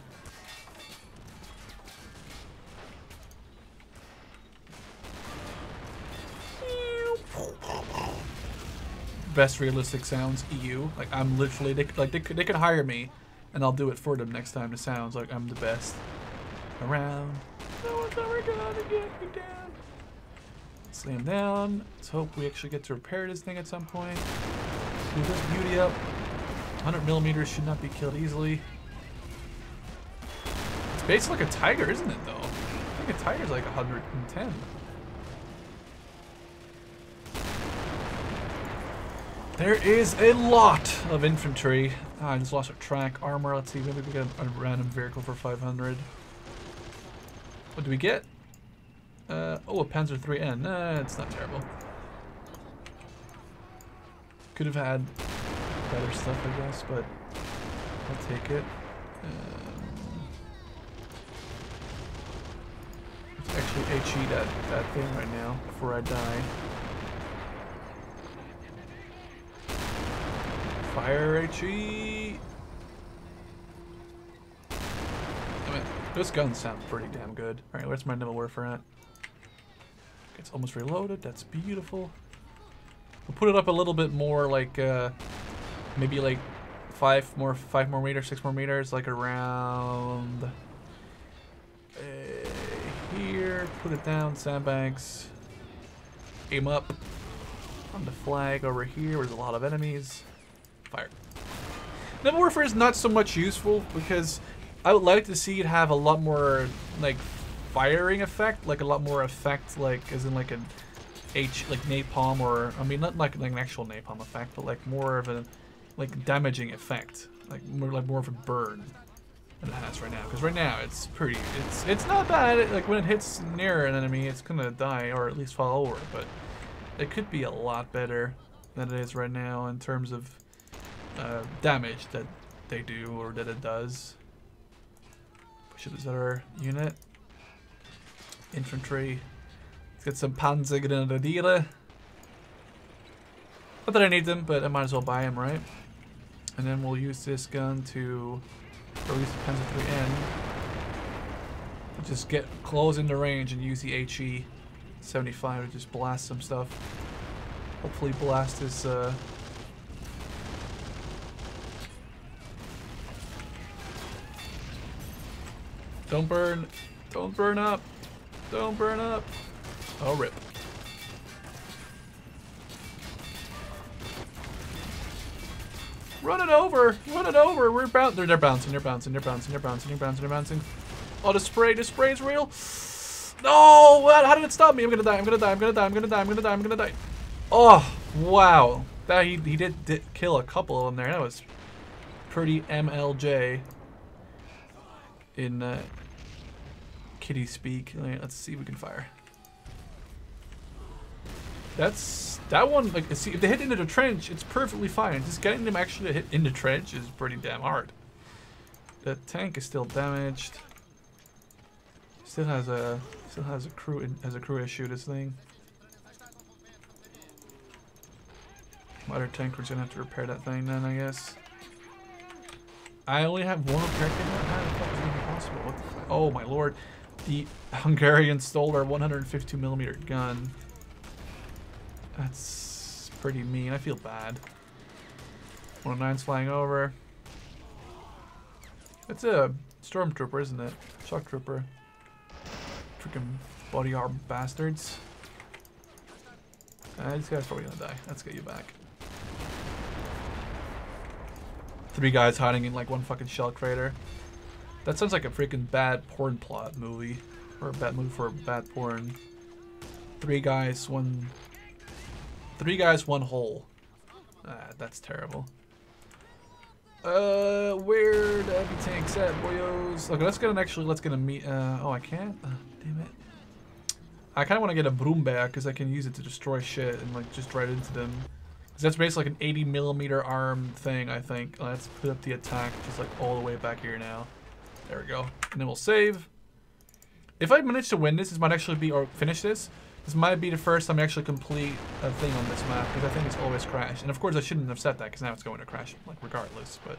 Best realistic sounds, EU. Like, I'm literally... They, like, they, could they could hire me and I'll do it for them next time. It sounds like I'm the best around. No one's ever gonna get me down. Slam down. Let's hope we actually get to repair this thing at some point. Move this beauty up. 100 millimeters should not be killed easily. It's basically like a tiger, isn't it, though? I think a tiger's like 110. There is a lot of infantry. I just lost our track. Armor, let's see, maybe we get a, random vehicle for 500. What do we get? Uh, oh, a Panzer 3N. Nah, it's not terrible. Could have had better stuff, I guess, but I'll take it. Um, let's actually HE that, that thing right now before I die. Fire HE! I mean, this gun sounds pretty damn good. Alright, where's my Nebelwerfer at? It's almost reloaded. That's beautiful. We'll put it up a little bit more, like, uh, maybe like five more, five more meters, six more meters, like around uh, here. Put it down, sandbags. Aim up on the flag over here. There's a lot of enemies. Fire. Nebelwerfer is not so much useful because I would like to see it have a lot more like firing effect, like a lot more effect, like as in like an H, like napalm, or I mean not like like an actual napalm effect, but like more of a like damaging effect, like more like more of a burn than it has right now. Because right now it's pretty, it's it's not bad. Like when it hits near an enemy, it's gonna die or at least fall over. But it could be a lot better than it is right now in terms of uh, damage that they do or that it does. Push it this other unit. Infantry. Let's get some Panzergrenadiere. Not that I need them, but I might as well buy them, right? And then we'll use this gun to release the Panzer 3N. Just get close into range and use the HE 75 to just blast some stuff. Hopefully blast this uh, Don't burn. Don't burn up. Don't burn up. Oh, rip. Run it over! Run it over! We're bouncing. They're, they're bouncing. They're bouncing. They're bouncing. They're bouncing. They're bouncing. They're bouncing. Oh, the spray. The spray's real. No! How did it stop me? I'm gonna die. I'm gonna die. I'm gonna die. I'm gonna die. I'm gonna die. I'm gonna die. Oh, wow. That he he did, did kill a couple of them there. That was pretty MLG in uh, kitty speak. Let's see if we can fire. That's that one. Like, see, if they hit into the trench, it's perfectly fine. Just getting them actually to hit in the trench is pretty damn hard. The tank is still damaged. Still has a still has a crew in, has a crew issue. This thing. Other tanker's gonna have to repair that thing then, I guess. I only have one repair kit. Oh my lord. The Hungarian stole our 152 millimeter gun. That's pretty mean. I feel bad. 109's flying over. It's a stormtrooper, isn't it? Shock trooper. Freaking body arm bastards. Uh, this guy's probably gonna die. Let's get you back. Three guys hiding in like one fucking shell crater. That sounds like a freaking bad porn plot movie. Or a bad movie for a bad porn. Three guys, one... Three guys, one hole. Ah, that's terrible. Uh, where the heavy tanks at, boyos? Okay, let's get an actually, let's get a meet, uh, oh, I can't? Uh, damn it. I kind of want to get a Brummbär because I can use it to destroy shit and like just right into them. Because that's basically like an 80 millimeter arm thing, I think. Let's put up the attack just like all the way back here now. There we go. And then we'll save. If I manage to win this, this might actually be, or finish this, this might be the first time I actually complete a thing on this map, because I think it's always crashed. And of course I shouldn't have said that, because now it's going to crash, like, regardless, but...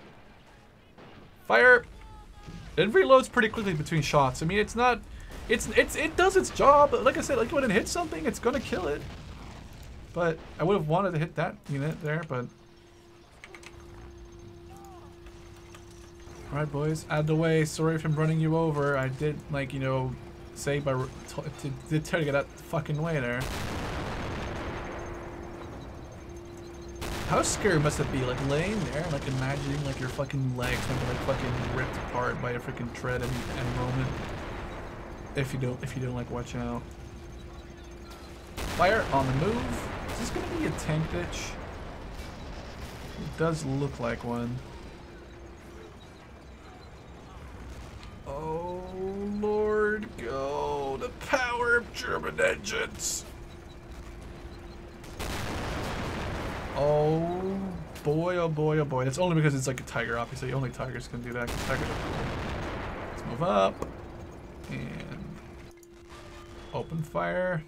Fire! It reloads pretty quickly between shots. I mean, it's not... It's, it's, it does its job. Like I said, like when it hits something, it's gonna kill it. But I would have wanted to hit that unit there, but... Alright, boys, out of the way. Sorry if I'm running you over. I did, like, you know, say by... Did try to get out the fucking way there. How scary must it be, like, laying there, like, imagining, like, your fucking legs gonna be, like, fucking ripped apart by a freaking tread any, any moment. If you don't, if you don't, like, watch out. Fire on the move. Is this gonna be a tank ditch? It does look like one. Oh, Lord, go! The power of German engines! Oh boy, oh boy, oh boy. That's only because it's like a tiger, obviously. Only tigers can do that, Tigers are cool. Let's move up. And open fire.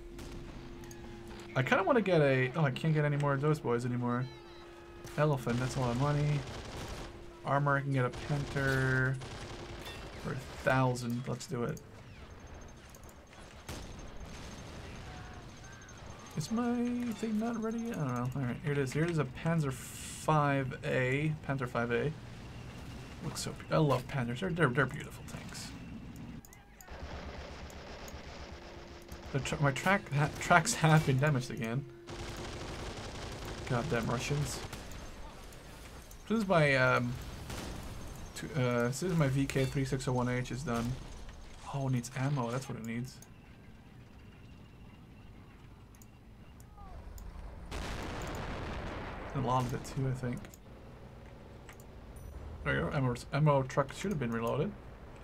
I kind of want to get a... Oh, I can't get any more of those boys anymore. Elephant, that's a lot of money. Armor, I can get a Panther for a thousand. Let's do it. Is my thing not ready yet? I don't know. Alright, here it is. Here it is a Panzer 5A. Panzer 5A. Looks so I love Panthers. They're, they're, they're beautiful tanks. My track ha tracks have been damaged again. Goddamn Russians. This is my um, uh, is my VK3601H is done. Oh, it needs ammo. That's what it needs. A lot of it too, I think. There you go. Ammo, ammo truck should have been reloaded,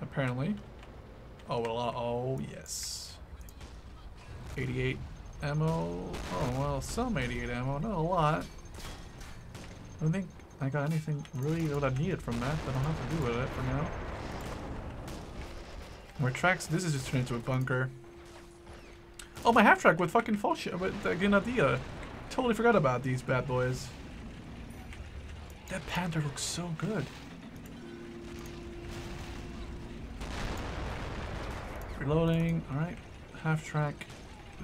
apparently. Oh, well, uh, oh yes. 88 ammo. Oh well, some 88 ammo, not a lot. I think I got anything really what I needed from that. I don't have to do with it for now. More tracks. This is just turned into a bunker. Oh, my half track with fucking full with the Grenadier. Totally forgot about these bad boys. That panther looks so good. Reloading. Alright. Half track.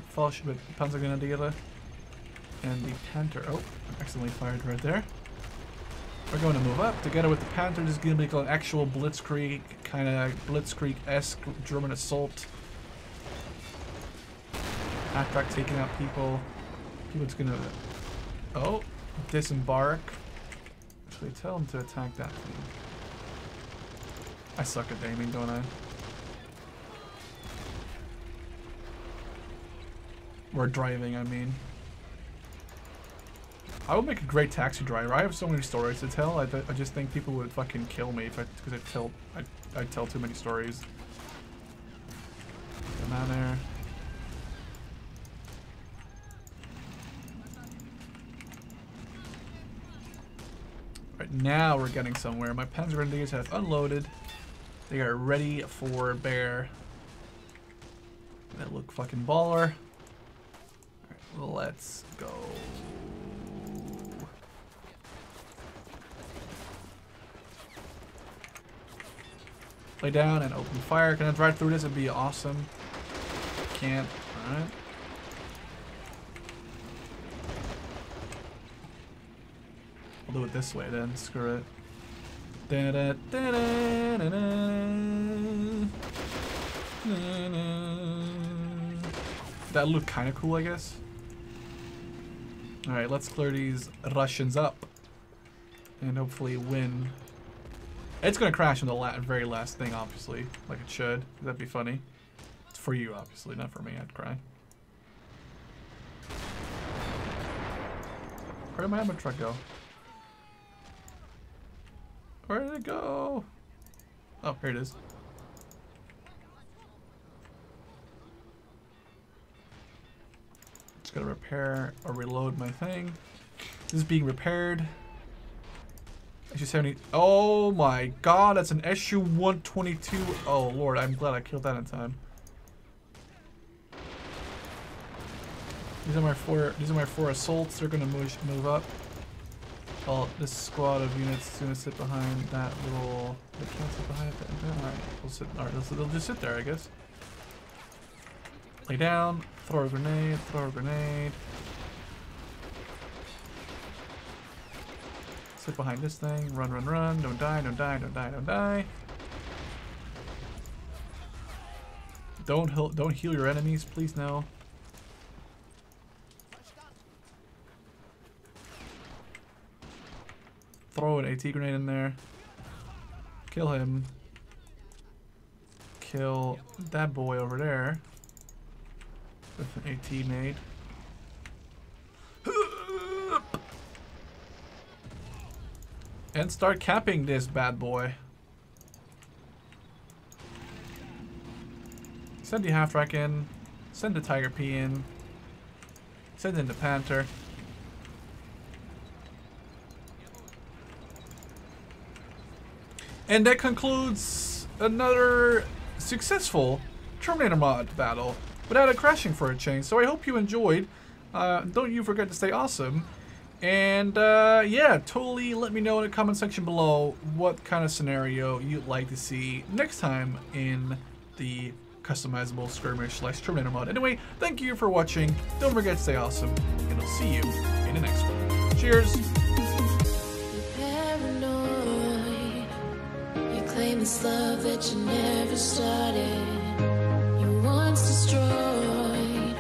Fellowship with Panzer Grenadier. And the Panther. Oh, I accidentally fired right there. We're going to move up together with the Panther. This is going to be an actual Blitzkrieg, kind of Blitzkrieg-esque German assault. Half track taking out people. People's going to... Oh, disembark. Actually, tell them to attack that thing. I suck at aiming, don't I? Or driving, I mean. I would make a great taxi driver. I have so many stories to tell. I, I just think people would fucking kill me if I because I tell I I tell too many stories. Come on there. Right now we're getting somewhere. My Panzer Grenadiers have unloaded. They are ready for bear. That look fucking baller. let's go. Lay down and open fire. Can I drive through this? It'd be awesome. Can't. Alright. I'll do it this way then. Screw it. Da -da -da -da -da -da. That looked kind of cool, I guess. Alright, let's clear these Russians up. And hopefully win. It's gonna crash on the la very last thing, obviously, like it should. That'd be funny. It's for you, obviously, not for me. I'd cry. Where did my ammo truck go? Where did it go? Oh, here it is. Just gotta repair or reload my thing. This is being repaired. SU-70. Oh my god, that's an SU-122. Oh lord, I'm glad I killed that in time. These are my four. These are my four assaults. They're gonna move move up. Oh, this squad of units is gonna sit behind that little. They can't sit behind it. All right, we'll sit. All right, they'll, they'll just sit there, I guess. Lay down. Throw a grenade. Throw a grenade. Sit behind this thing. Run, run, run. Don't die, don't die, don't die, don't die. Don't heal, don't heal your enemies, please no. Throw an AT grenade in there. Kill him. Kill that boy over there. With an AT made. And start capping this bad boy. Send the half-track in. Send the Tiger P in. Send in the Panther. And that concludes another successful Terminator mod battle without a crashing for a change. So I hope you enjoyed. Uh, don't you forget to stay awesome. And uh, yeah, totally let me know in the comment section below what kind of scenario you'd like to see next time in the customizable skirmish slash Terminator mod. Anyway, thank you for watching. Don't forget to stay awesome, and I'll see you in the next one. Cheers! this love that you never started. You once destroyed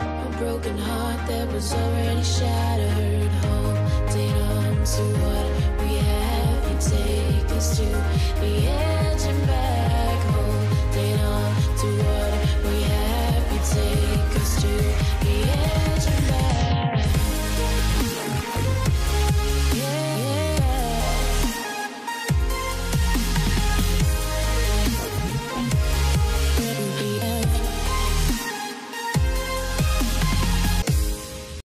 a broken heart that was already shattered to what we have. You take us to the edge and back.